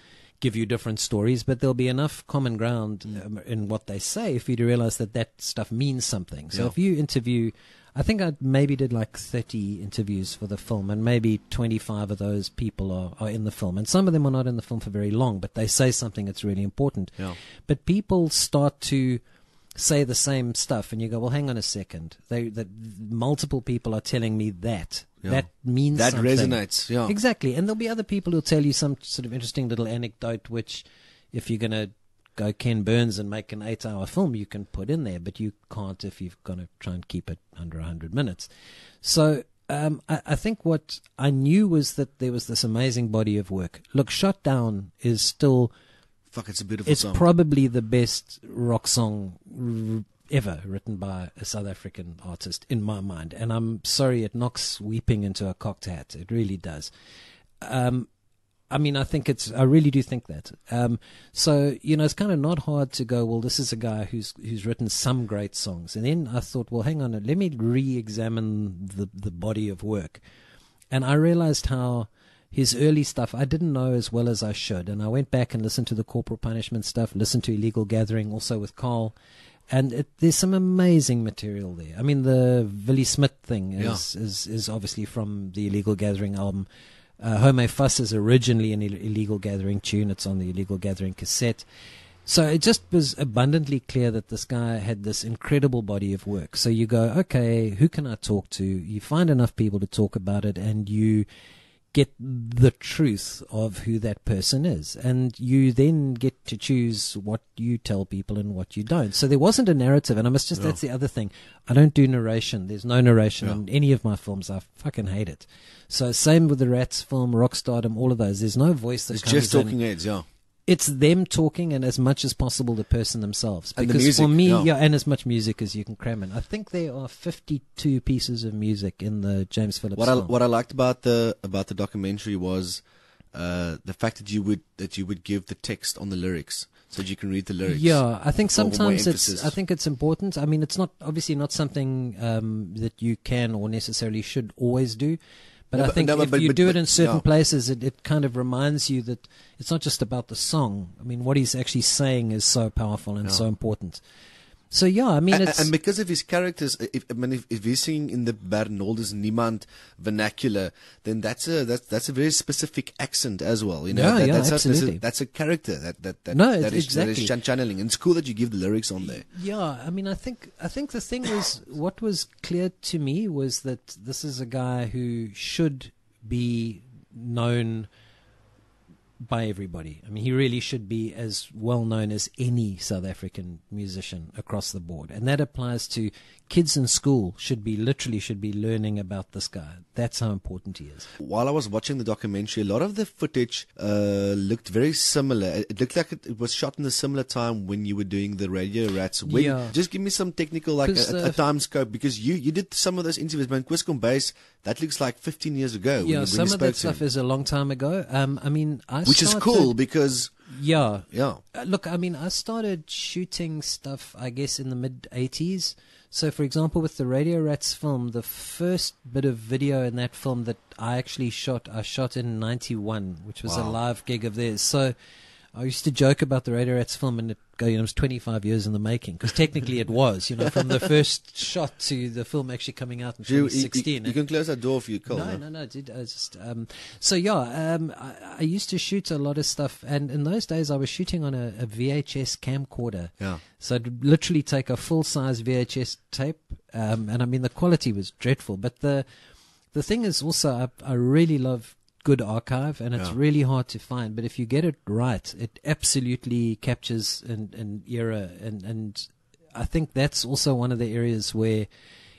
give you different stories, but there'll be enough common ground um, in what they say for you to realize that that stuff means something. So Yeah. if you interview, I think I maybe did like 30 interviews for the film, and maybe 25 of those people are, are in the film. And some of them are not in the film for very long, but they say something that's really important. Yeah. But people start to say the same stuff, and you go, well, hang on a second. They, that multiple people are telling me that. Yeah. That means That something. resonates. Yeah. Exactly. And there'll be other people who'll tell you some sort of interesting little anecdote, which if you're going to go Ken Burns and make an eight hour film, you can put in there, but you can't if you're going to try and keep it under 100 minutes. So um, I, I think what I knew was that there was this amazing body of work. Look, Shot Down is still, Fuck, it's a beautiful it's song. probably the best rock song r- ever written by a South African artist in my mind. And I'm sorry, it knocks weeping into a cocked hat. It really does. Um, I mean, I think it's. I really do think that. Um, so you know, it's kind of not hard to go. Well, this is a guy who's who's written some great songs, and then I thought, well, hang on, let me re-examine the the body of work, and I realized how his early stuff I didn't know as well as I should, and I went back and listened to the corporal punishment stuff, listened to Illegal Gathering, also with Carl, and it, there's some amazing material there. I mean, the Willie Smith thing is is, is obviously from the Illegal Gathering album. Uh, Home Fuss is originally an Illegal Gathering tune. It's on the Illegal Gathering cassette. So it just was abundantly clear that this guy had this incredible body of work. So you go, okay, who can I talk to? You find enough people to talk about it, and you get the truth of who that person is. And you then get to choose what you tell people and what you don't. So there wasn't a narrative, and I must just, Yeah. that's the other thing. I don't do narration. There's no narration Yeah. in any of my films. I fucking hate it. So same with the Rats film, Rockstardom, all of those. There's no voice that It's comes just in talking heads, yeah. It's them talking and as much as possible the person themselves. And the Because music, for me, yeah. yeah. and as much music as you can cram in. I think there are 52 pieces of music in the James Phillips What I what I liked about the about the documentary was uh, the fact that you would that you would give the text on the lyrics so that you can read the lyrics. Yeah, I think sometimes it's. I think it's important. I mean, it's not obviously not something um, that you can or necessarily should always do. But No, I but- think no, but- if but- you do it in certain yeah. places, it, it kind of reminds you that it's not just about the song. I mean, what he's actually saying is so powerful and so important. So yeah, I mean, and, it's and because of his characters, if I mean, if, if he's singing in the Bernoldus Niemand vernacular, then that's a that's that's a very specific accent as well. You know, Yeah, that, yeah, that's, A, a, absolutely. that's a character that that that, No, that is, that is exactly. chan- channeling. And it's cool that you give the lyrics on there. Yeah, I mean, I think I think the thing was what was clear to me was that this is a guy who should be known by everybody. I mean, he really should be as well known as any South African musician across the board, and that applies to kids in school. Should be literally should be learning about this guy. That's how important he is. While I was watching the documentary, a lot of the footage uh, looked very similar. It looked like it, was shot in a similar time when you were doing the Radio Rats. When, Yeah. Just give me some technical, like a, a, uh, a time scope, because you, you did some of those interviews, but in Quiscom Base, that looks like 15 years ago. yeah, when some you of that stuff is a long time ago. Um, I mean, I Which is cool because, Yeah, yeah. Uh, look, I mean, I started shooting stuff, I guess, in the mid 80s. So, for example, with the Radio Rats film, the first bit of video in that film that I actually shot, I shot in 91, which was a live gig of theirs. So, I used to joke about the Radio Rats film, and it go, you know, it was 25 years in the making because technically it was, you know, from the (laughs) first shot to the film actually coming out in You, you, 2016. you, you can close that door if you cold. No, huh? no, no. Did I just um, so yeah? Um, I, I used to shoot a lot of stuff, and in those days I was shooting on a, a VHS camcorder. Yeah. So I'd literally take a full size VHS tape, um, and I mean the quality was dreadful. But the the thing is also I, I really love good archive, and it's Yeah. really hard to find. But if you get it right, it absolutely captures an, an era, and and I think that's also one of the areas where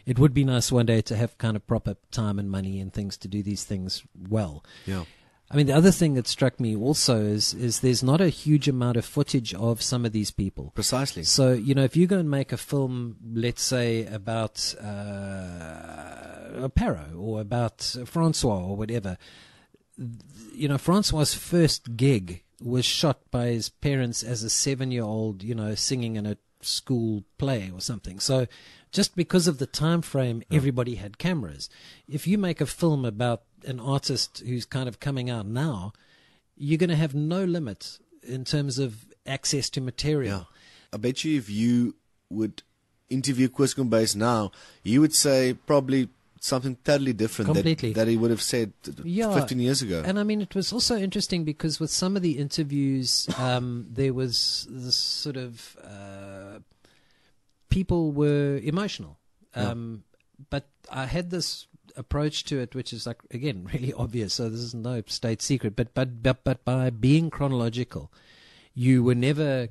it would be nice one day to have kind of proper time and money and things to do these things well. Yeah. I mean, the other thing that struck me also is is there's not a huge amount of footage of some of these people. Precisely. So you know, if you go and make a film, let's say about uh, Perro or about Francois or whatever, you know, Francois's first gig was shot by his parents as a seven-year-old, you know, singing in a school play or something. So just because of the time frame, everybody had cameras. If you make a film about an artist who's kind of coming out now, you're going to have no limit in terms of access to material. Yeah. I bet you if you would interview Kombuis now, you would say probably something totally different Completely. That, that he would have said Yeah. 15 years ago. And I mean, it was also interesting because with some of the interviews, (coughs) um, there was this sort of uh, people were emotional. Yeah. Um, But I had this approach to it, which is like again (laughs) really obvious. So this is no state secret. But but but, but by being chronological, you were never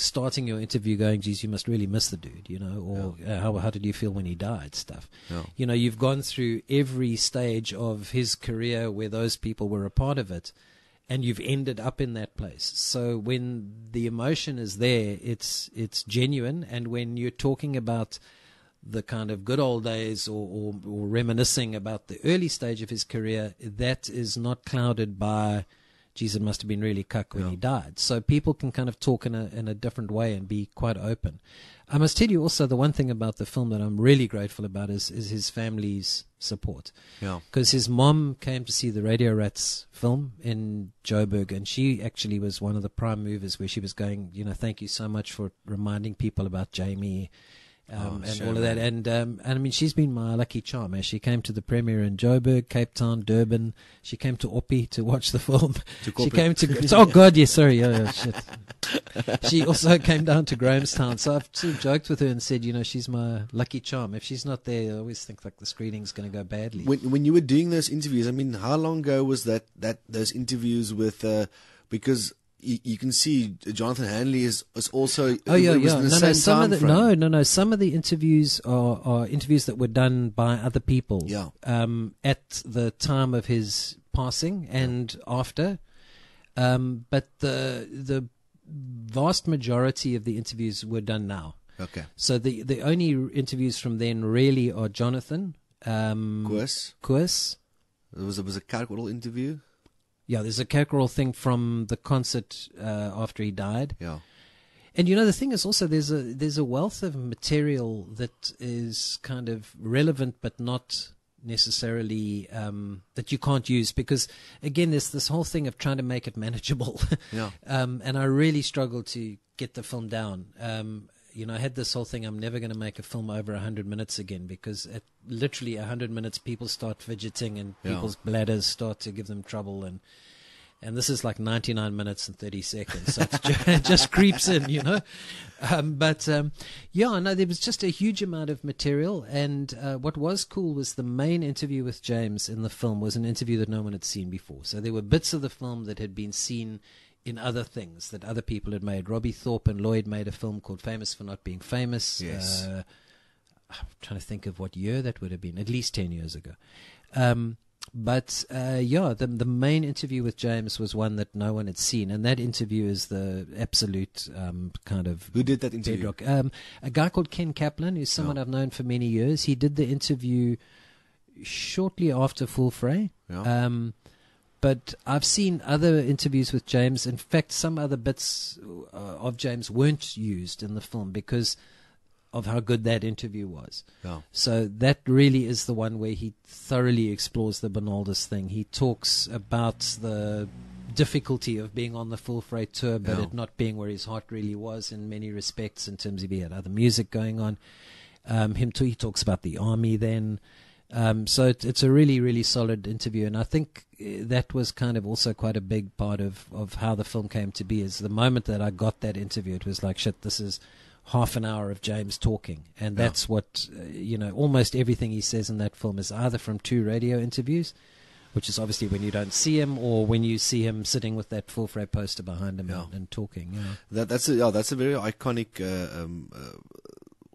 starting your interview going, "Geez, you must really miss the dude," you know, or uh, how how did you feel when he died? Stuff Yeah. you know you've gone through every stage of his career where those people were a part of it and you've ended up in that place so when the emotion is there it's it's genuine and when you're talking about the kind of good old days or, or, or reminiscing about the early stage of his career that is not clouded by it must have been really cuck when Yeah. he died so people can kind of talk in a in a different way and be quite open I must tell you also the one thing about the film that I'm really grateful about is is his family's support yeah. because his mom came to see the Radio Rats film in Joburg, and she actually was one of the prime movers where she was going, you know, thank you so much for reminding people about Jamie. Um, Oh, and sure, all of that, man. and um, and I mean, she's been my lucky charm. eh? She came to the premiere in Joburg, Cape Town, Durban. She came to Oppi to watch the (laughs) film. To she came to (laughs) oh god, yes, sorry, yeah, yeah, shit. she also came down to Grahamstown, so I've sort of joked with her and said, you know, she's my lucky charm. If she's not there, I always think like the screening's going to go badly. When when you were doing those interviews, I mean, how long ago was that that those interviews with uh, because you, you can see Jonathan Handley is is also Oh yeah, yeah. in the No, same no. Some of the frame. no, no, no. Some of the interviews are, are interviews that were done by other people. Yeah. Um, at the time of his passing and after, um, but the the vast majority of the interviews were done now. Okay. So the the only interviews from then really are Jonathan, um, Koos, Koos. there was a, was a Kerkorrel interview. Yeah, there's a Kerkorrel thing from the concert uh, after he died. Yeah. And you know the thing is also there's a there's a wealth of material that is kind of relevant but not necessarily um, that you can't use because again there's this whole thing of trying to make it (laughs) manageable. Yeah. um, and I really struggled to get the film down. Um, you know, I had this whole thing. I'm never going to make a film over 100 minutes again because at literally 100 minutes, people start fidgeting and Yeah. people's bladders start to give them trouble and and this is like 99 minutes and 30 seconds so it's ju- (laughs) it just creeps in you know um, but um, yeah no there was just a huge amount of material and uh, what was cool was the main interview with james in the film was an interview that no one had seen before so there were bits of the film that had been seen in other things that other people had made robbie thorpe and lloyd made a film called famous for not being famous Yes. uh, i'm trying to think of what year that would have been at least 10 years ago um, but uh, yeah, the the main interview with James was one that no one had seen, and that interview is the absolute um, kind of Who did that interview? Um, a guy called Ken Kaplan, who's someone Yeah. I've known for many years. He did the interview shortly after Voëlvry. Yeah. Um, but I've seen other interviews with James. In fact, some other bits uh, of James weren't used in the film because of how good that interview was. yeah. So that really is the one where he thoroughly explores the Bernoldus thing. He talks about the difficulty of being on the Voëlvry tour, but Yeah. it not being where his heart really was in many respects, in terms of he had other music going on. Um, him too, he talks about the army then. Um, so it, it's a really, really solid interview, and I think uh, that was kind of also quite a big part of, of how the film came to be. Is the moment that I got that interview, it was like, shit, this is half an hour of James talking, and Yeah. that's what uh, you know. Almost everything he says in that film is either from two radio interviews, which is obviously when you don't see him, or when you see him sitting with that Voëlvry poster behind him Yeah. and, and talking. You know. That that's a yeah, that's a very iconic uh, um, uh,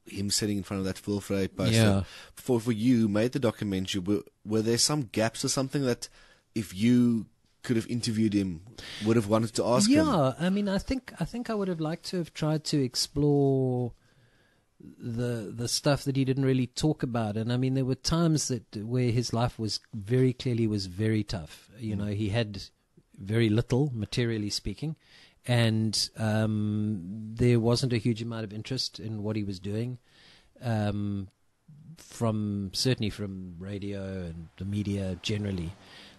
him sitting in front of that Voëlvry poster. Yeah. For for you made the documentary, were, were there some gaps or something that if you could have interviewed him, would have wanted to ask him? yeah, I mean, I think I think I would have liked to have tried to explore the the stuff that he didn't really talk about. And I mean, there were times that where his life was very clearly was very tough. You mm. know, he had very little materially speaking, and um, there wasn't a huge amount of interest in what he was doing. Um, from certainly from radio and the media generally.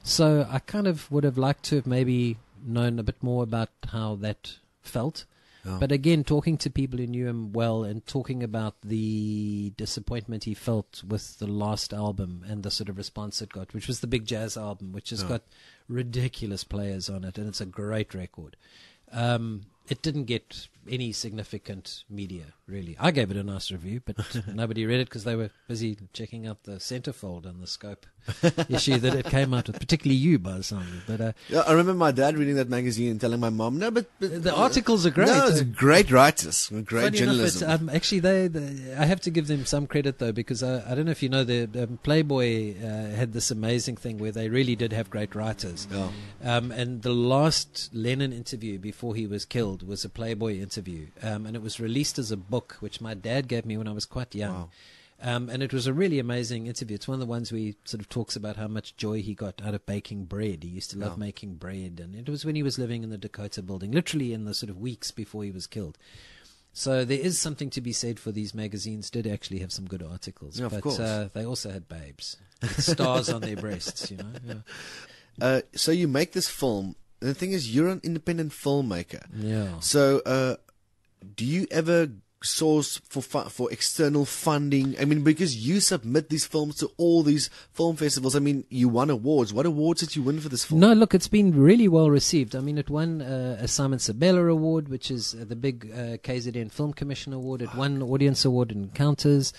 So I kind of would have liked to have maybe known a bit more about how that felt. Yeah. But again, talking to people who knew him well and talking about the disappointment he felt with the last album and the sort of response it got, which was the big jazz album, which has Yeah. got ridiculous players on it, and it's a great record. Um, it didn't get any significant media, really. I gave it a nice review, but (laughs) nobody read it because they were busy checking out the centerfold and the scope issue that it came out with, particularly you, by the sound of it. But uh, Yeah, I remember my dad reading that magazine and telling my mom, "No, but, but the articles are great. No, it's Uh, great writers, great enough, journalism." um, actually, they, they, I have to give them some credit though, because I, I don't know if you know, the um, Playboy uh, had this amazing thing where they really did have great writers. yeah. Um, and the last Lennon interview before he was killed was a Playboy interview, um, and it was released as a book, which my dad gave me when I was quite young. Wow. Um, and it was a really amazing interview. It's one of the ones where he sort of talks about how much joy he got out of baking bread. He used to love Yeah. making bread, and it was when he was living in the Dakota building, literally in the sort of weeks before he was killed. So there is something to be said for these magazines. Did actually have some good articles, Yeah, of but course. Uh, they also had babes, with stars on their breasts. You know, (laughs) yeah. Uh, so you make this film. And the thing is, you're an independent filmmaker. yeah. So, uh, do you ever source for fu- for external funding? I mean, because you submit these films to all these film festivals. I mean, you won awards. What awards did you win for this film? No, look, it's been really well received. I mean, it won uh, a Simon Sabela Award, which is uh, the big uh, KZN Film Commission Award. It won Audience Award in Encounters.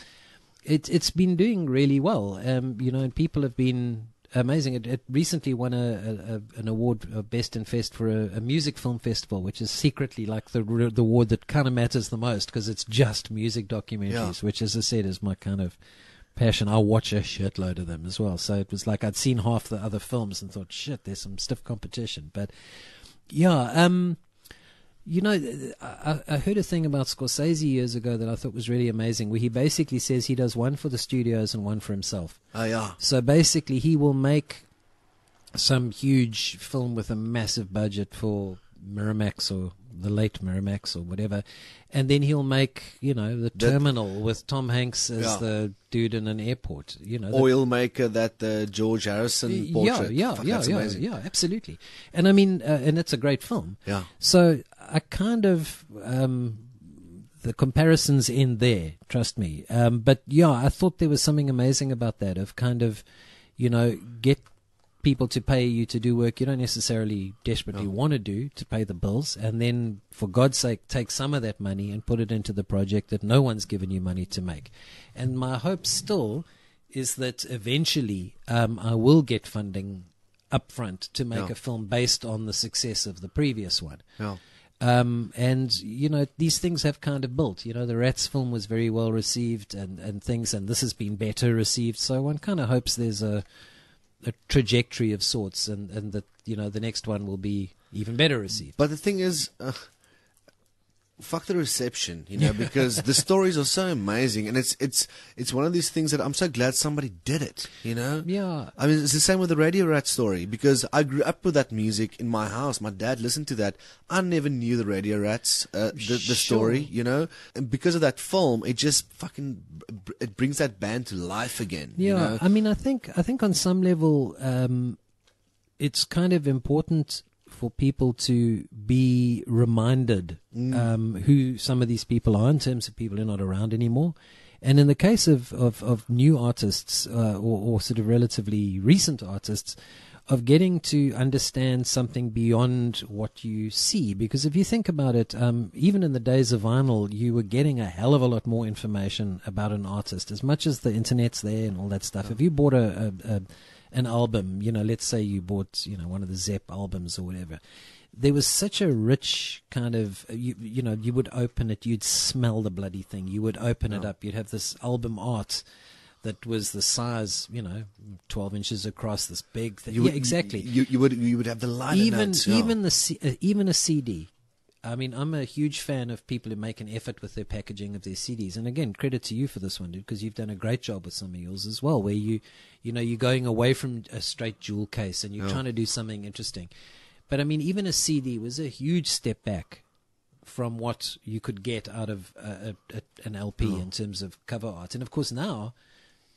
It, it's been doing really well, um, you know, and people have been amazing. It, it recently won a, a, a, an award of Best in Fest for a, a music film festival, which is secretly like the the award that kind of matters the most because it's just music documentaries, which, as I said, is my kind of passion. I watch a shitload of them as well. So it was like I'd seen half the other films and thought, shit, there's some stiff competition. But yeah, um, you know, I, I heard a thing about Scorsese years ago that I thought was really amazing, where he basically says he does one for the studios and one for himself. Ah, yeah. So basically, he will make some huge film with a massive budget for Miramax or the late Miramax or whatever, and then he'll make you know the That- Terminal with Tom Hanks as Yeah. the dude in an airport. You know, the- Oil maker that uh, George Harrison portrait. yeah, yeah, Fuck, yeah, yeah, yeah, absolutely. And I mean, uh, and it's a great film. Yeah. So I kind of um, the comparisons in there. Trust me. Um, but yeah, I thought there was something amazing about that. Of kind of, you know, get people to pay you to do work you don't necessarily desperately No. want to do to pay the bills, and then for God's sake, take some of that money and put it into the project that no one's given you money to make. And my hope still is that eventually um, I will get funding upfront to make a film based on the success of the previous one. Yeah. Um, and you know these things have kind of built. You know the Rats film was very well received, and, and things, and this has been better received. So one kind of hopes there's a a trajectory of sorts, and and that you know the next one will be even better received. But the thing is, uh, fuck the reception, you know, (laughs) because the stories are so amazing, and it's it's it's one of these things that I'm so glad somebody did it, you know. Yeah, I mean, it's the same with the Radio Rat story because I grew up with that music in my house. My dad listened to that. I never knew the Radio Rats, uh, the, the Sure. story, you know. And because of that film, it just fucking it brings that band to life again. Yeah, you know? I mean, I think I think on some level, um, it's kind of important for people to be reminded um, who some of these people are in terms of people who are not around anymore. And in the case of, of, of new artists uh, or, or sort of relatively recent artists, of getting to understand something beyond what you see. Because if you think about it, um, even in the days of vinyl, you were getting a hell of a lot more information about an artist. As much as the internet's there and all that stuff, if you bought a, a, a an album, you know, let's say you bought, you know, one of the Zepp albums or whatever, there was such a rich kind of, you, you know, you would open it, you'd smell the bloody thing. You would open it up, you'd have this album art that was the size, you know, 12 inches across, this big thing. You yeah, exactly. You, you would you would have the liner even notes, yeah. even the C, uh, even a CD. I mean, I'm a huge fan of people who make an effort with their packaging of their CDs. And again, credit to you for this one, dude, because you've done a great job with some of yours as well, where you, you know, you're going away from a straight jewel case and you're Yeah. trying to do something interesting. But I mean, even a CD was a huge step back from what you could get out of a, a, a, an LP in terms of cover art. And of course, now,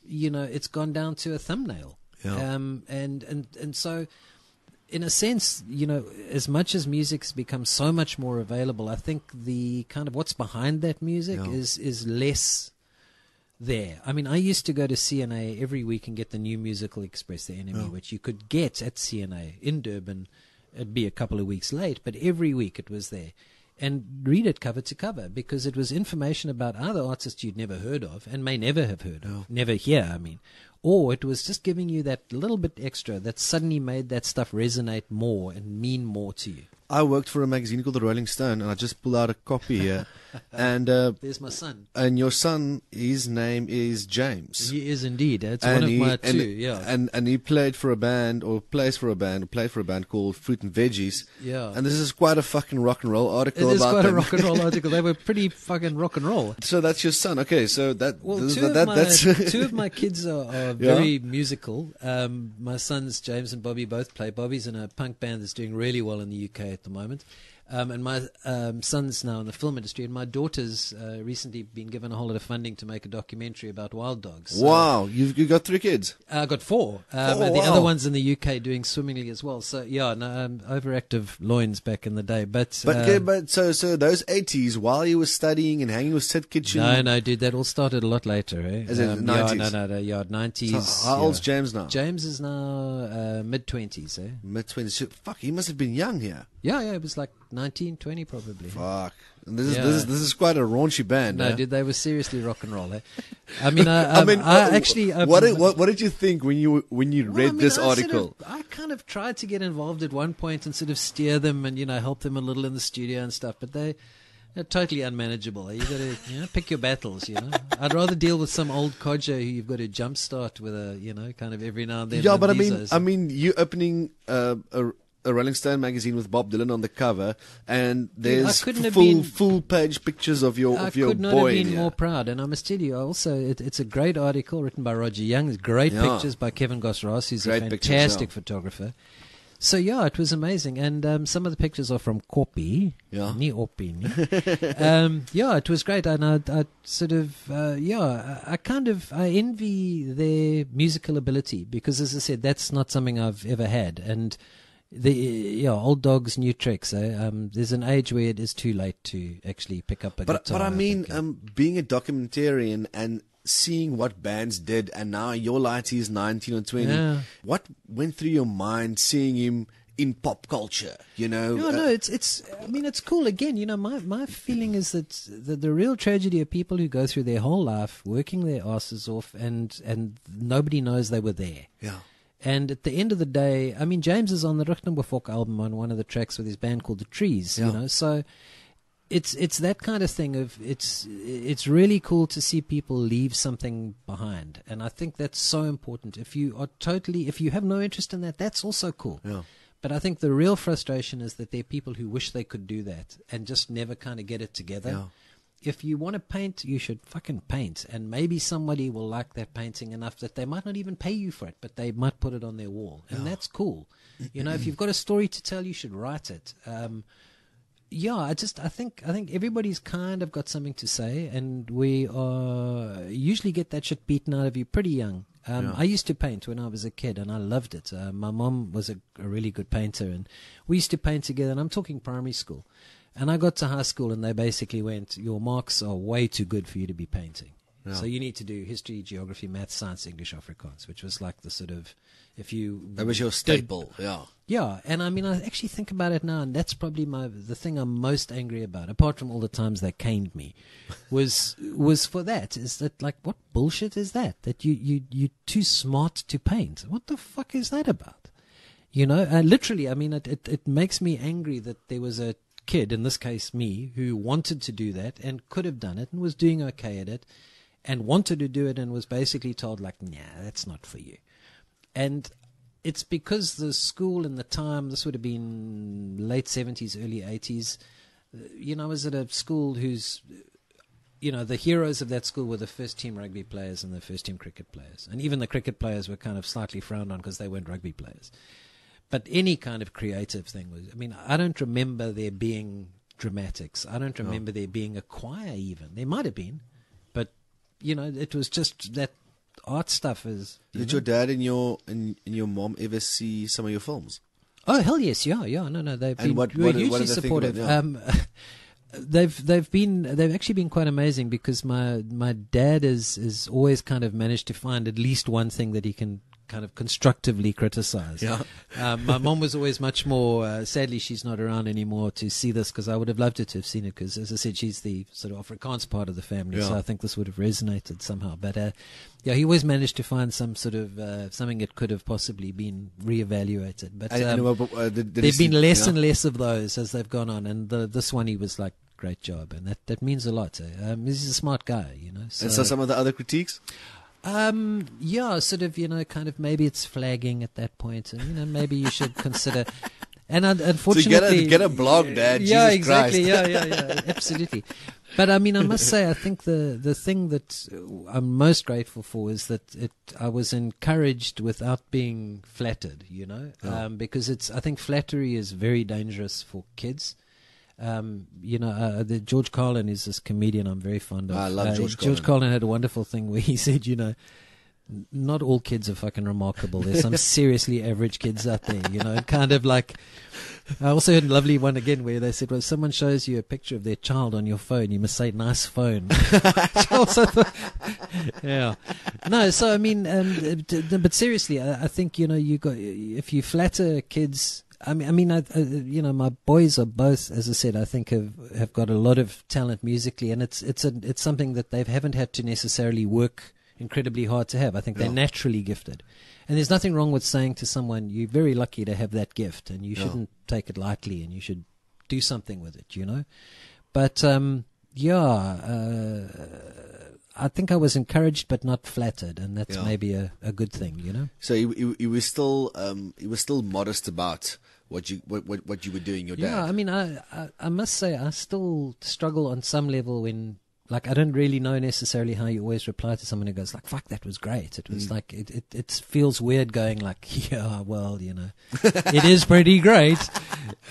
you know, it's gone down to a thumbnail. Yeah. Um, and, and, and so, in a sense, you know, as much as music's become so much more available, I think the kind of what's behind that music Yeah. is is less there. I mean, I used to go to CNA every week and get the New Musical Express, the NME, Yeah. which you could get at CNA in Durban. It'd be a couple of weeks late, but every week it was there. And read it cover to cover because it was information about other artists you'd never heard of and may never have heard of, never hear, I mean. Or it was just giving you that little bit extra that suddenly made that stuff resonate more and mean more to you. I worked for a magazine called the Rolling Stone, and I just pulled out a copy here. (laughs) and uh, There's my son. and your son, his name is James. He is indeed. It's and one of he, my and, two, yeah. and and he played for a band or plays for a band or played for a band called Fruit and Veggies. Yeah. And this is quite a fucking rock and roll It article is about quite a rock and roll (laughs) article. They were pretty fucking rock and roll. So that's your son. Okay, so that Well, two, that, of my, that's two of (laughs) my kids are, are very musical. Um, my sons, James and Bobby, both play. Bobby's in a punk band that's doing really well in the UK at the moment. Um, and my um, son's now in the film industry, and my daughter's uh, recently been given a whole lot of funding to make a documentary about wild dogs. So, wow. You've you got three kids. I got four, um, Four, and the wow. other one's in the UK doing swimmingly as well. So yeah, no, um, overactive loins back in the day, but But uh, okay, but so so those eighties while you were studying and hanging with Sid Kitchen. no, no, dude, that all started a lot later. Eh? Is it Um, yeah, 90s? no, no, no, yeah, nineties. So how old's James now? James is now uh, mid twenties. Eh? Mid twenties. Fuck, he must have been young here. Yeah, yeah, it was like 19, 20 probably. Fuck. And this is Yeah. this is this is quite a raunchy band. No, eh? dude, they were seriously rock and roll. Eh? I mean, I, (laughs) um, I mean, I what- actually, um, what, did, what what did you think when you when you Well, read I mean, this I sort of- article? I kind of tried to get involved at one point and sort of steer them and you know help them a little in the studio and stuff, but they. They're totally unmanageable. You got to you know, pick your battles. You know, (laughs) I'd rather deal with some old codger who you've got to jumpstart with a you know kind of every now and then. yeah, but I mean, days. I mean, you opening uh, a a Rolling Stone magazine with Bob Dylan on the cover, and there's full been- full page pictures of your I of your boy. I could not boy. have been more proud. And I must tell you, also, it, it's a great article written by Roger Young. Great Yeah. pictures by Kevin Goss-Ross, who's Great a pictures, fantastic yeah. photographer. So yeah, it was amazing, and um, some of the pictures are from Koppi, Yeah. ni Opi, ni. (laughs) um, yeah, it was great, and I, I sort of, uh, yeah, I, I kind of, I envy their musical ability because, as I said, that's not something I've ever had, and the yeah, old dogs, new tricks. Eh? Um, there's an age where it is too late to actually pick up a But guitar. but I mean, eh? um, being a documentarian and seeing what bands did, and now your lighty is nineteen or twenty. Yeah. What went through your mind seeing him in pop culture? You know, No, uh, no, it's it's. I mean, it's cool. Again, you know, my my feeling is that the, the real tragedy of people who go through their whole life working their asses off, and and nobody knows they were there. yeah. And at the end of the day, I mean, James is on the Ruchtenbufok album on one of the tracks with his band called the Trees. Yeah. You know, so it's it's that kind of thing of it's it's really cool to see people leave something behind, and I think that's so important. If you are totally, if you have no interest in that, that's also cool. Yeah. But I think the real frustration is that there are people who wish they could do that and just never kind of get it together. Yeah. If you want to paint, you should fucking paint. And maybe somebody will like that painting enough that they might not even pay you for it, but they might put it on their wall. And that's cool. You know, if you've got a story to tell, you should write it. Um, yeah, I just I think I think everybody's kind of got something to say, and we usually get that shit beaten out of you pretty young. Um, Yeah. I used to paint when I was a kid, and I loved it. Uh, my mom was a, a really good painter, and we used to paint together. And I'm talking primary school, and I got to high school, and they basically went, "Your marks are way too good for you to be painting." Yeah. So you need to do history, geography, math, science, English, Afrikaans, which was like the sort of if you That was your did staple. Yeah. yeah, and I mean, I actually think about it now, and that's probably my the thing I'm most angry about. Apart from all the times they caned me, (laughs) was was for that. Is that like what bullshit is that? That you you you too smart to paint? What the fuck is that about? You know, uh, literally. I mean, it, it it makes me angry that there was a kid, in this case me, who wanted to do that and could have done it and was doing okay at it, and wanted to do it and was basically told like, nah, that's not for you. And it's because the school and the time this would have been late 70s early 80s uh, you know I was at a school whose you know the heroes of that school were the first team rugby players and the first team cricket players. And even the cricket players were kind of slightly frowned on because they weren't rugby players but any kind of creative thing was i mean i don't remember there being dramatics i don't remember there being a choir even there might have been but you know it was just that art stuff is you Did know. your dad and your and, and your mom ever see some of your films? Oh hell yes, yeah, yeah. No, no, they've And been what- were what- hugely supportive. about? Yeah. Um, (laughs) they've they've been they've actually been quite amazing because my my dad is is always kind of managed to find at least one thing that he can kind of constructively criticize. Yeah. Um, my mom was always much more. Uh, sadly, she's not around anymore to see this because I would have loved her to have seen it because, as I said, she's the sort of Afrikaans part of the family. So I think this would have resonated somehow. But uh, yeah, he always managed to find some sort of uh, something that could have possibly been reevaluated. But um, and, uh, uh, did, did There've see- been less yeah? and less of those as they've gone on, and the, this one he was like, "Great job," and that, that means a lot. eh? Um, he's a smart guy, you know. So, And so some of the other critiques? Um, yeah, sort of, you know, kind of maybe it's flagging at that point, and you know, maybe you should consider. (laughs) And un- unfortunately, get a blog, Dad. Yeah, Jesus exactly. Christ. Yeah, yeah, yeah. Absolutely. But I mean, I must say, I think the the thing that I'm most grateful for is that it I was encouraged without being flattered. You know, Yeah. um, because it's I think flattery is very dangerous for kids. Um, you know, uh, the George Carlin is this comedian I'm very fond of. I love Uh, George George Carlin. Carlin had a wonderful thing where he (laughs) said, you know, not all kids are fucking remarkable. There's some (laughs) seriously average kids out there, you know, kind of like. I also heard a lovely one again where they said, well, if someone shows you a picture of their child on your phone, you must say, nice phone. (laughs) Also thought- yeah. No, so I mean, um, but seriously, I, I think, you know, you got, if you flatter kids, I mean, I mean, I, uh, you know, my boys are both, as I said, I think have have got a lot of talent musically, and it's it's a it's something that they haven't had to necessarily work incredibly hard to have. I think they're naturally gifted, and there's nothing wrong with saying to someone, "You're very lucky to have that gift, and you Yeah. shouldn't take it lightly, and you should do something with it." You know, but um, yeah. Uh, I think I was encouraged but not flattered, and that's Yeah. maybe a, a good thing, you know. So he, he, he was still um, he was still modest about what you what, what, what you were doing. Your day. Yeah. I mean, I, I I must say I still struggle on some level when like I don't really know necessarily how you always reply to someone who goes like "fuck, that was great." It was Mm. like it, it it feels weird going like (laughs) yeah, well, you know, it is pretty great. (laughs)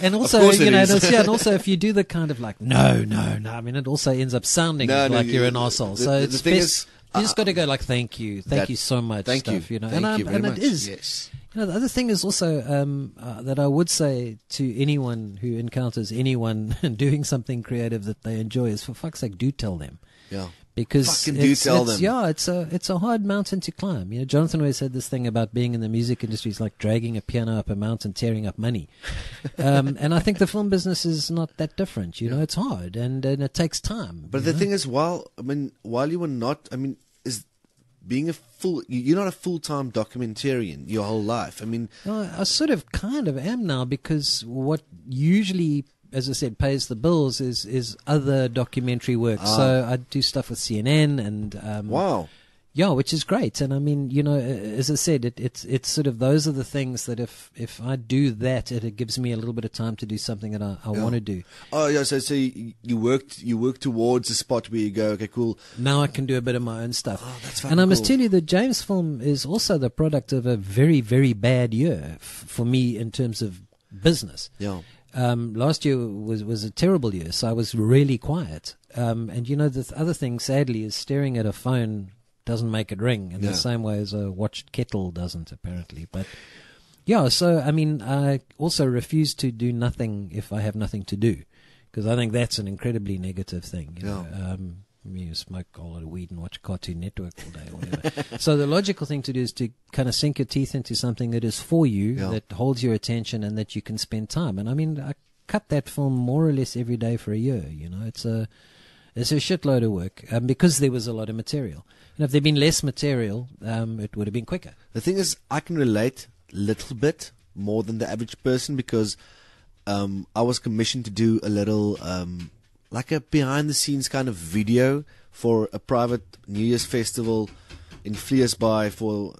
And also, you know, and yeah, (laughs) and also if you do the kind of like no, no, no, I mean, it also ends up sounding No, no, like you- you're an asshole. So the it's thing best. is, you just uh, got to go like thank you, thank that- you so much, Thank stuff, you. you know, Thank and, you and much. it is. Yes. You know, the other thing is also um, uh, that I would say to anyone who encounters anyone (laughs) doing something creative that they enjoy is, for fuck's sake, do tell them Yeah. because Fucking do it's, tell it's- them. Yeah, it's a it's a hard mountain to climb. You know, Jonathan always said this thing about being in the music industry is like dragging a piano up a mountain, tearing up money. (laughs) um, and I think the film business is not that different. You know, it's hard and and it takes time. But the know? thing is, while I mean, while you were not, I mean, being a full, you- you're not a full time documentarian your whole life. I mean, No, I sort of kind of am now because what usually, as I said, pays the bills is is other documentary work. Ah. So I do stuff with CNN and um, wow. Yeah, which is great. And I mean, you know, as I said, it, it's it's sort of those are the things that if if I do that, it, it gives me a little bit of time to do something that I, I Yeah. want to do. Oh yeah, so so you, you worked you work towards a spot where you go, okay, cool. Now I can do a bit of my own stuff. Oh, that's and I must cool. tell you, the James film is also the product of a very, very bad year f- for me in terms of business. Yeah. Um, last year was was a terrible year, so I was really quiet. Um, and you know, the th- other thing, sadly, is staring at a phone doesn't make it ring in Yeah. the same way as a watched kettle doesn't, apparently. But yeah, so I mean, I also refuse to do nothing if I have nothing to do, because I think that's an incredibly negative thing. You know, um, you smoke a lot of weed and watch Cartoon Network all day or whatever. (laughs) so the logical thing to do is to kind of sink your teeth into something that is for you, Yeah. that holds your attention, and that you can spend time. And I mean, I cut that film more or less every day for a year. You know, it's a it's a shitload of work um, because there was a lot of material. And if there'd been less material, um, it would have been quicker. The thing is, I can relate a little bit more than the average person because um, I was commissioned to do a little, um, like a behind the scenes kind of video for a private New Year's festival in Vleesbaai for,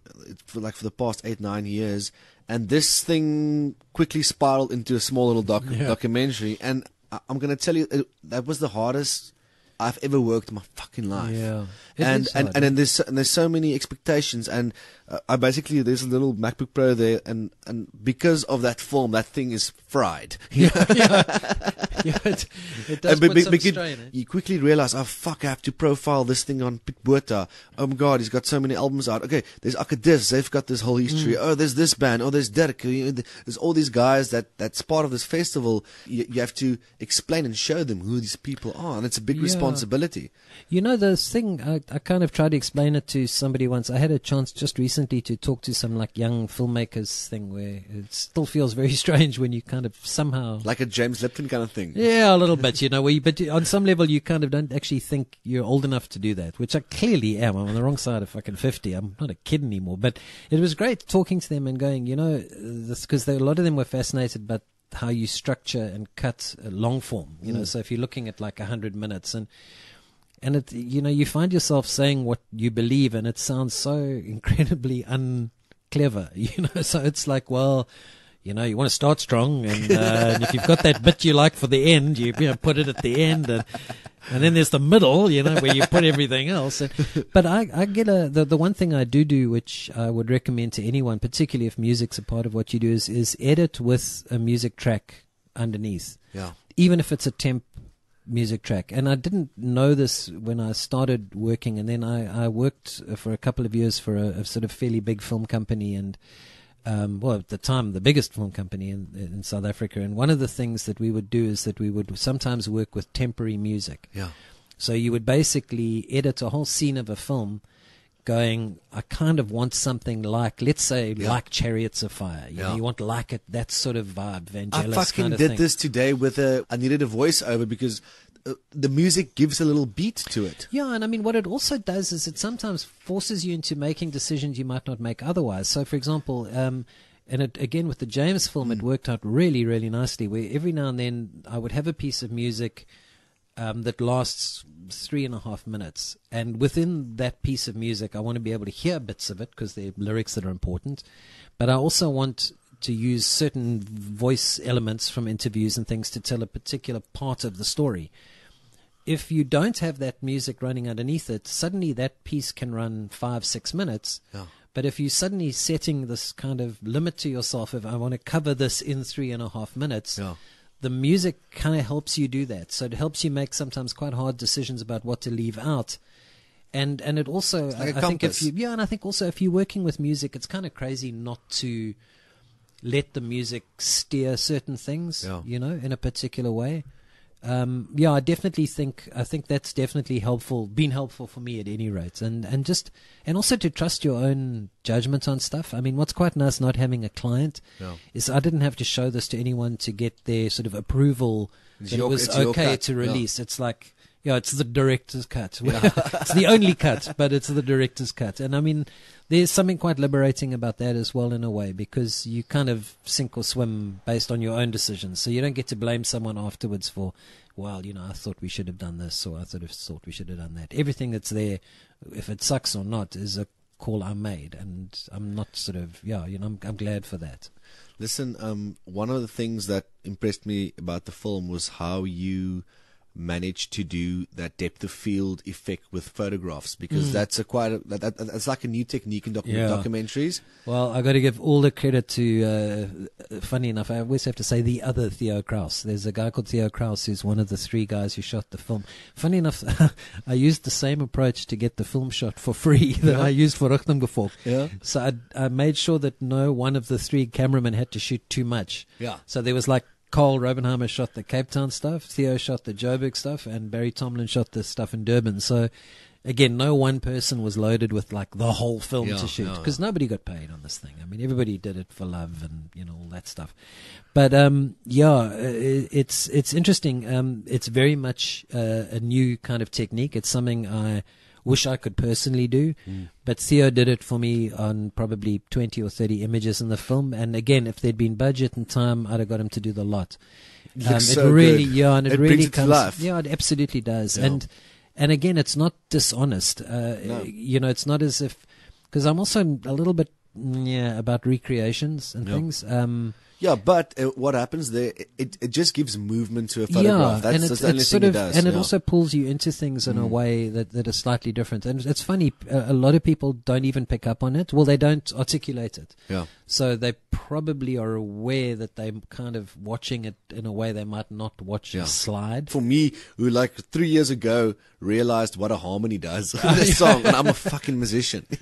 for like for the past eight nine years, and this thing quickly spiraled into a small little doc- Yeah. documentary, and I- I'm gonna tell you it, that was the hardest I've ever worked in my fucking life Yeah. And and hard, and eh? then there's and there's so many expectations and uh, I basically there's a little MacBook Pro there and and because of that form, that thing is fried. (laughs) yeah, yeah, it, it does put be- some strain. eh? you quickly realize, oh fuck, I have to profile this thing on Piet Botha. Oh my god, he's got so many albums out. Okay, there's Akkedis, they've got this whole history. Mm. Oh, there's this band. Oh, there's Derek. There's all these guys that that's part of this festival. You, you have to explain and show them who these people are, and it's a big Yeah. responsibility. You know, the thing, I, I kind of tried to explain it to somebody once. I had a chance just recently to talk to some like young filmmakers thing where it still feels very (laughs) strange when you kind of somehow. Like a James Lipton kind of thing. Yeah, a little bit, you know, where you, but on some level you kind of don't actually think you're old enough to do that, which I clearly am. I'm on the wrong side of fucking 50. I'm not a kid anymore. But it was great talking to them and going, you know, because a lot of them were fascinated by how you structure and cut a long form, you know, Mm. so if you're looking at like 100 minutes and, and it, you know, you find yourself saying what you believe and it sounds so (laughs) incredibly unclever, (laughs) you know, so it's like, well, you know, you want to start strong, and, uh, and if you've got that bit you like for the end, you, you know, put it at the end, and, and then there's the middle, you know, where you put everything else. And, but I, I get a the, the one thing I do do, which I would recommend to anyone, particularly if music's a part of what you do, is is edit with a music track underneath, Yeah. even if it's a temp music track. And I didn't know this when I started working, and then I, I worked for a couple of years for a, a sort of fairly big film company, and um, well, at the time, the biggest film company in, in South Africa. And one of the things that we would do is that we would sometimes work with temporary music. Yeah. So you would basically edit a whole scene of a film going, I kind of want something like, let's say, Yeah. like Chariots of Fire. You, know, Yeah. you want like it, that sort of vibe, I Vangelis fucking kind of did thing. this today with a. I needed a voiceover because uh, the music gives a little beat to it. Yeah, and I mean, what it also does is it sometimes forces you into making decisions you might not make otherwise. So, for example, um, and it, again with the James film, it worked out really, really nicely. Where every now and then I would have a piece of music um, that lasts three and a half minutes, and within that piece of music, I want to be able to hear bits of it because they're lyrics that are important, but I also want to use certain voice elements from interviews and things to tell a particular part of the story if you don't have that music running underneath it, suddenly that piece can run five, six minutes. Yeah. But if you're suddenly setting this kind of limit to yourself, if I want to cover this in three and a half minutes, Yeah. The music kind of helps you do that. So it helps you make sometimes quite hard decisions about what to leave out. And and it also like I I think if you yeah, and I think also if you're working with music, it's kind of crazy not to let the music steer certain things, Yeah. you know, in a particular way. Um, yeah, I definitely think I think that's definitely helpful, been helpful for me at any rate, and and just and also to trust your own judgments on stuff. I mean, what's quite nice not having a client Yeah. is I didn't have to show this to anyone to get their sort of approval It's that your- it was your okay to yeah. release. It's like yeah, it's the director's cut. (laughs) it's the only cut, but it's the director's cut. And I mean, there's something quite liberating about that as well, in a way, because you kind of sink or swim based on your own decisions. So you don't get to blame someone afterwards for, well, you know, I thought we should have done this, or I sort of thought we should have done that. Everything that's there, if it sucks or not, is a call I made, and I'm not sort of yeah, you know, I'm, I'm glad for that. Listen, um, one of the things that impressed me about the film was how you managed to do that depth of field effect with photographs because that's a quite a, that, that, that's like a new technique in docu- Yeah. documentaries. Well, I got to give all the credit to. Uh, funny enough, I always have to say the other Theo Kraus. There's a guy called Theo Kraus who's one of the three guys who shot the film. Funny enough, (laughs) I used the same approach to get the film shot for free (laughs) that I used for Ruchtengevolk. Yeah. So I, I made sure that no one of the three cameramen had to shoot too much. Yeah. So there was like Carl Raubenheimer shot the Cape Town stuff, Theo shot the Joburg stuff, and Barry Tomlin shot the stuff in Durban. So again, no one person was loaded with like the whole film Yeah, to shoot because nobody got paid on this thing. I mean, everybody did it for love and you know all that stuff. But um, yeah, it's it's interesting. Um, it's very much uh, a new kind of technique. It's something I wish I could personally do, but Theo did it for me on probably twenty or thirty images in the film. And again, if there'd been budget and time, I'd have got him to do the lot. It Um, it so really, good. yeah, and it, It really comes. life. Yeah, it absolutely does. Yeah. And and again, it's not dishonest. Uh, No. You know, it's not as if because I'm also a little bit mm, yeah about recreations and Yeah. things. Um, Yeah, but uh, what happens there? It, it just gives movement to a yeah, photograph. that's, and that's the only it's thing sort of, it does. and it also pulls you into things in a Mm. way that, that is slightly different. And it's funny, a, a lot of people don't even pick up on it. Well, they don't articulate it. yeah. So they probably are aware that they're kind of watching it in a way they might not watch Yeah. a slide. For me, who like three years ago realized what a harmony does (laughs) in this (laughs) song, and I'm a fucking musician, (laughs)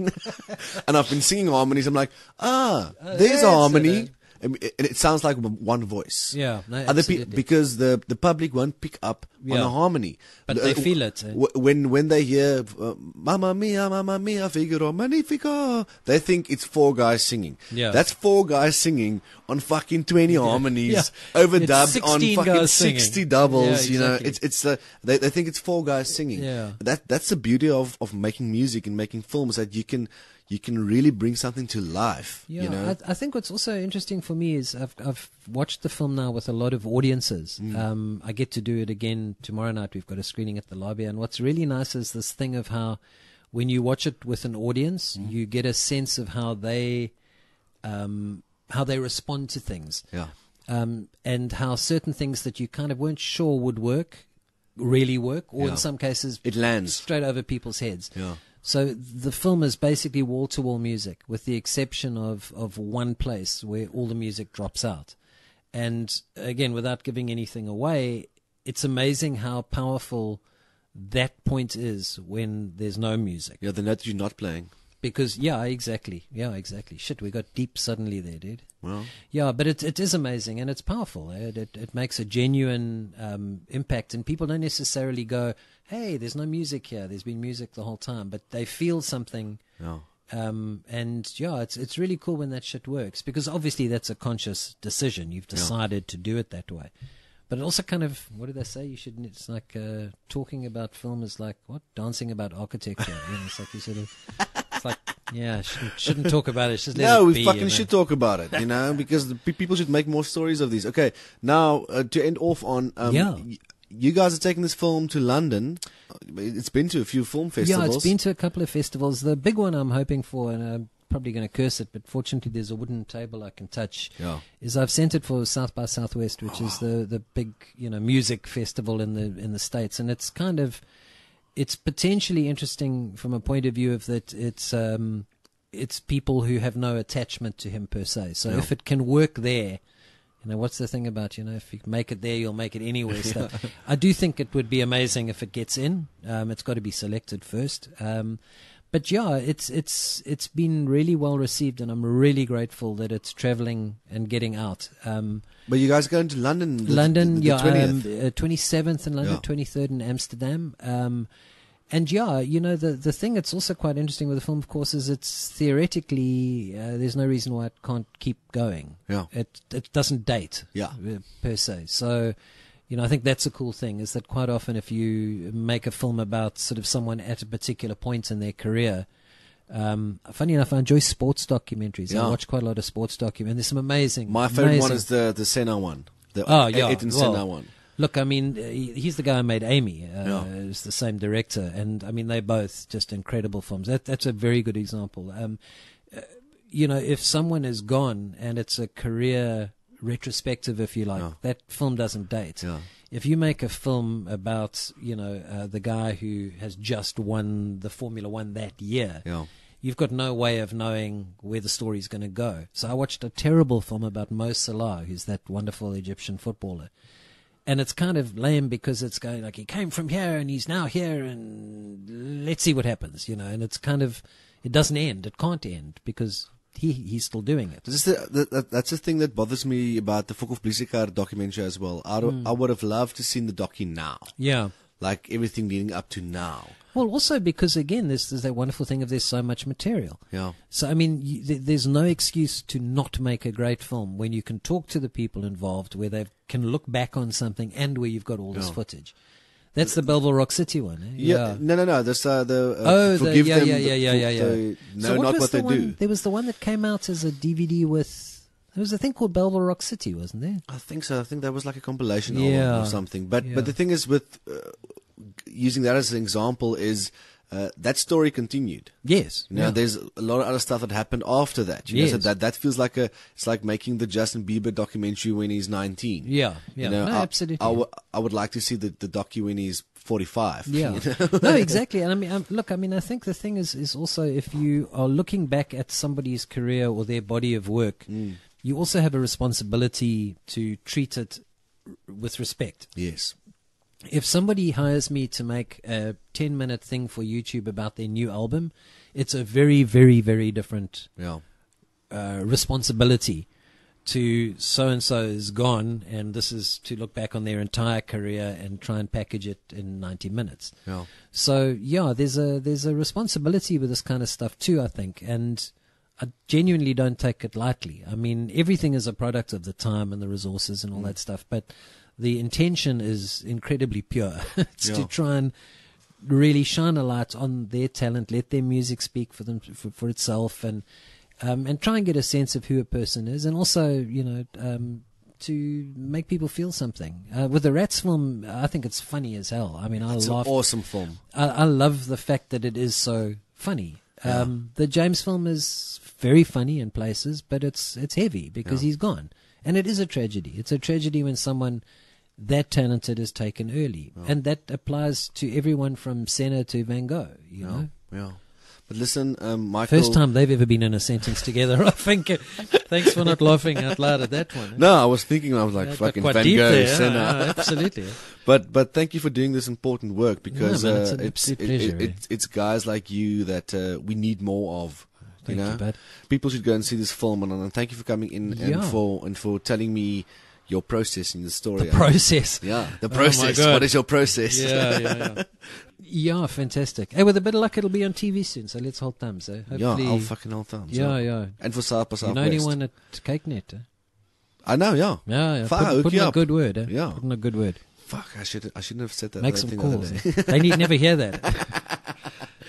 and I've been singing harmonies. I'm like, ah, there's that's a it, harmony, eh? and it, it sounds like one voice. Yeah, no, Other people because the the public won't pick up on Yeah. a harmony, But Uh, they feel it, eh? w- when when they hear uh, "Mamma Mia, Mamma Mia, Figaro Magnifico," they think it's four guys singing. Yeah. that's four guys singing on fucking twenty harmonies, Yeah. overdubbed on fucking sixty doubles. Yeah, You know, it's it's uh, they they think it's four guys singing. Yeah. that that's the beauty of of making music and making films that you can you can really bring something to life. Yeah, you know, I, I think what's also interesting for me is I've I've watched the film now with a lot of audiences. Mm. Um, I get to do it again tomorrow night. We've got a screening at the lobby, and what's really nice is this thing of how when you watch it with an audience, Mm. you get a sense of how they um, how they respond to things. yeah, um, and how certain things that you kind of weren't sure would work really work, or Yeah. in some cases it lands. straight over people's heads. Yeah. So the film is basically wall to wall music, with the exception of, of one place where all the music drops out. And again, without giving anything away, it's amazing how powerful that point is when there's no music. Yeah, the note you're not playing. Because yeah, exactly, yeah, exactly. Shit, we got deep suddenly there, dude. Well, Yeah, but it it is amazing and it's powerful. It it, it makes a genuine um, impact, and people don't necessarily go, "Hey, there's no music here. There's been music the whole time," but they feel something. yeah. Um, and yeah, it's it's really cool when that shit works because obviously that's a conscious decision. You've decided to do it that way. But it also kind of what do they say? You should. It's like uh, talking about film is like what dancing about architecture. you know, it's like you sort of. (laughs) It's like yeah, shouldn't, shouldn't talk about it. Just let No, it we be, fucking you know. should talk about it, you know, because the pe- people should make more stories of these. Okay, now uh, to end off on, um, Yeah. y- you guys are taking this film to London. It's been to a few film festivals. Yeah, it's been to a couple of festivals. The big one I'm hoping for, and I'm probably going to curse it, but fortunately there's a wooden table I can touch. Yeah. Is I've sent it for South by Southwest, which is the the big you know music festival in the in the states, and it's kind of it's potentially interesting from a point of view of that it's um it's people who have no attachment to him per se. So Yeah. if it can work there. You know, what's the thing about, you know, if you make it there, you'll make it anywhere stuff. (laughs) I do think it would be amazing if it gets in. Um, it's got to be selected first. Um, but yeah, it's it's it's been really well received, and I'm really grateful that it's traveling and getting out. Um, But you guys are going to London. the- London, the, the yeah, 20th. um, twenty seventh in London, Yeah. twenty third in Amsterdam. Um, and yeah, you know the the thing that's also quite interesting with the film, of course, is it's theoretically uh, there's no reason why it can't keep going. Yeah. It it doesn't date. Yeah. uh, per se. So. You know, I think that's a cool thing. Is that quite often if you make a film about sort of someone at a particular point in their career, um, funny enough, I enjoy sports documentaries. Yeah. I watch quite a lot of sports documentaries. There's some amazing. My favorite one is the the Senna one. The Oh, yeah, Ayrton well, Senna one. Look, I mean, uh, he's the guy who made Amy. Uh, Yeah. It's the same director, and I mean, they're both just incredible films. That, that's a very good example. Um, uh, you know, if someone is gone and it's a career retrospective, if you like, Yeah. that film doesn't date. Yeah. if you make a film about you know uh, the guy who has just won the Formula One that year, Yeah. you've got no way of knowing where the story's going to go. So I watched a terrible film about Mo Salah, who's that wonderful Egyptian footballer. And it's kind of lame because it's going like he came from here and he's now here and let's see what happens, you know. And it's kind of it doesn't end. It can't end because he he's still doing it. This is the, the, that's the thing that bothers me about the Fokofpolisiekar documentary as well. I, Hmm. I would have loved to seen the docu now, Yeah. like everything leading up to now. Well, also because again, there's, there's that wonderful thing of there's so much material. Yeah, So I mean, you, th- there's no excuse to not make a great film when you can talk to the people involved, where they can look back on something, and where you've got all this Yeah. footage. That's the Bellville Rock City one. Eh? yeah. No, no, no. That's uh, the uh, Oh, the, yeah, them. yeah, yeah, yeah, yeah, yeah. the- So what not was what the they one, do. There was the one that came out as a DVD with. There was a thing called Bellville Rock City, wasn't there? I think so. I think that was like a compilation Yeah. or something. But Yeah. but the thing is, with uh, using that as an example, is uh, that story continued. Yes. You know, yeah. there's a lot of other stuff that happened after that. You know, so Yes. that that feels like a it's like making the Justin Bieber documentary when he's 19. yeah, yeah, You know, no, I, absolutely. I, w- I would like to see the the docu when he's 45. Yeah. (laughs) you know? (laughs) no, exactly. And I mean, um, look, I mean, I think the thing is, is also if you are looking back at somebody's career or their body of work, Mm. you also have a responsibility to treat it with respect. Yes. If somebody hires me to make a 10 minute thing for YouTube about their new album, it's a very, very, very different Yeah. uh, responsibility to so and so is gone, and this is to look back on their entire career and try and package it in 90 minutes. Yeah. So yeah, there's a there's a responsibility with this kind of stuff too, I think, and I genuinely don't take it lightly. I mean, everything is a product of the time and the resources and all that stuff, but the intention is incredibly pure. (laughs) it's to try and really shine a light on their talent, let their music speak for them for, for itself, and um, and try and get a sense of who a person is, and also you know. Um, to make people feel something. Uh, with the Rats film, I think it's funny as hell. I mean, I It's an awesome film. I, I love the fact that it is so funny. Um, the James film is very funny in places, but it's it's heavy because Yeah. he's gone, and it is a tragedy. It's a tragedy when someone that talented is taken early, and that applies to everyone from Senna to Van Gogh. You Yeah. know, Yeah. But listen, um, Michael. first time they've ever been in a sentence together. (laughs) I think. Thanks for not laughing out loud at that one. eh? No, I was thinking, I was like, fucking Van Gogh, Senna. yeah, absolutely. (laughs) But but thank you for doing this important work because man, it's uh, it's absolute it- pleasure, it- it's it's guys like you that uh, we need more of. Thank you you, know, bud. people should go and see this film, and, and thank you for coming in and for and for telling me your process in the story. The process. yeah, the Oh process. God. what is your process? yeah, yeah, yeah. (laughs) Yeah, fantastic. Hey, with a bit of luck, it'll be on TV soon. So let's hold thumbs. Eh? yeah, I'll fucking all thumbs. yeah, yeah. And for South by You know anyone at kykNET? Eh? I know. Yeah. Yeah, yeah. Fuck, Put, put in a good word. Eh? Yeah. Put in a good word. Fuck. I should I shouldn't have said that. Make some thing the other calls. eh? they need never hear that. (laughs)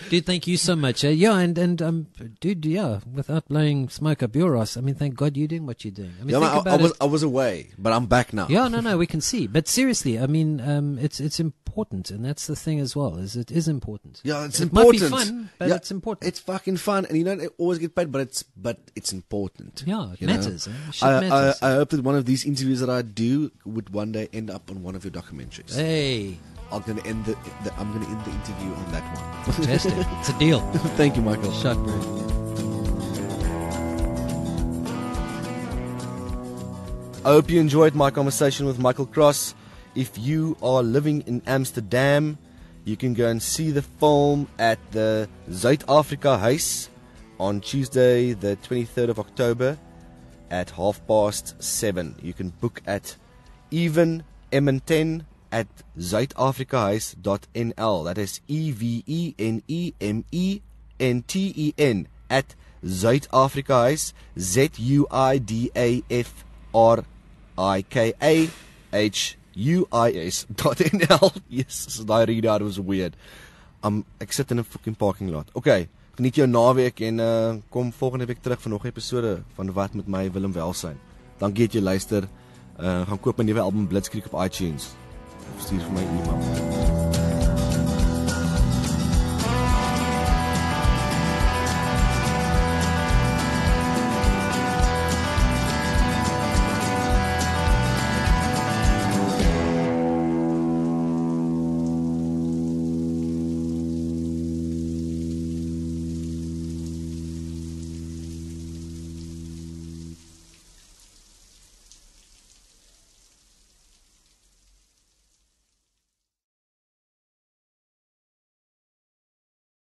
Dude, thank you so much. Eh? Yeah, and and um, dude, yeah. Without blowing smoke up your ass, I mean, thank God you're doing what you're doing. I mean, Yeah, man, I, I was it. I was away, but I'm back now. Yeah, no, no, we can see. But seriously, I mean, um, it's it's important, and that's the thing as well. Is it is important. Yeah, it's it important. Might be fun, but Yeah, it's important. It's fucking fun, and you don't always get paid, but it's but it's important. yeah, it matters. Eh? I, matters. I, I hope that one of these interviews that I do would one day end up on one of your documentaries. hey, I'm gonna end the, the I'm gonna end the interview on that one. fantastic! (laughs) it's a deal. Thank you, Michael. Shot, bro. I hope you enjoyed my conversation with Michael Cross. If you are living in Amsterdam, you can go and see the film at the Zuid-Afrika Huis on Tuesday, the 23rd of October at half past seven. You can book at even M10 at zuidafrikahuis.nl. That is E V E N E M E N T E N at Zuid-Afrika Huis. Z U I D A F R I K A H U I S dot N L. (laughs) Yes, so daai readout was weird. Um ek sit in 'n fucking parking lot. Okay, geniet jou naweek en uh kom volgende week terug vir nog 'n episode van Wat met my Willem Welsyn. Dankie dat jy luister. Uh gaan koop my nuwe album Blitzkrieg op iTunes. precies voor mij niet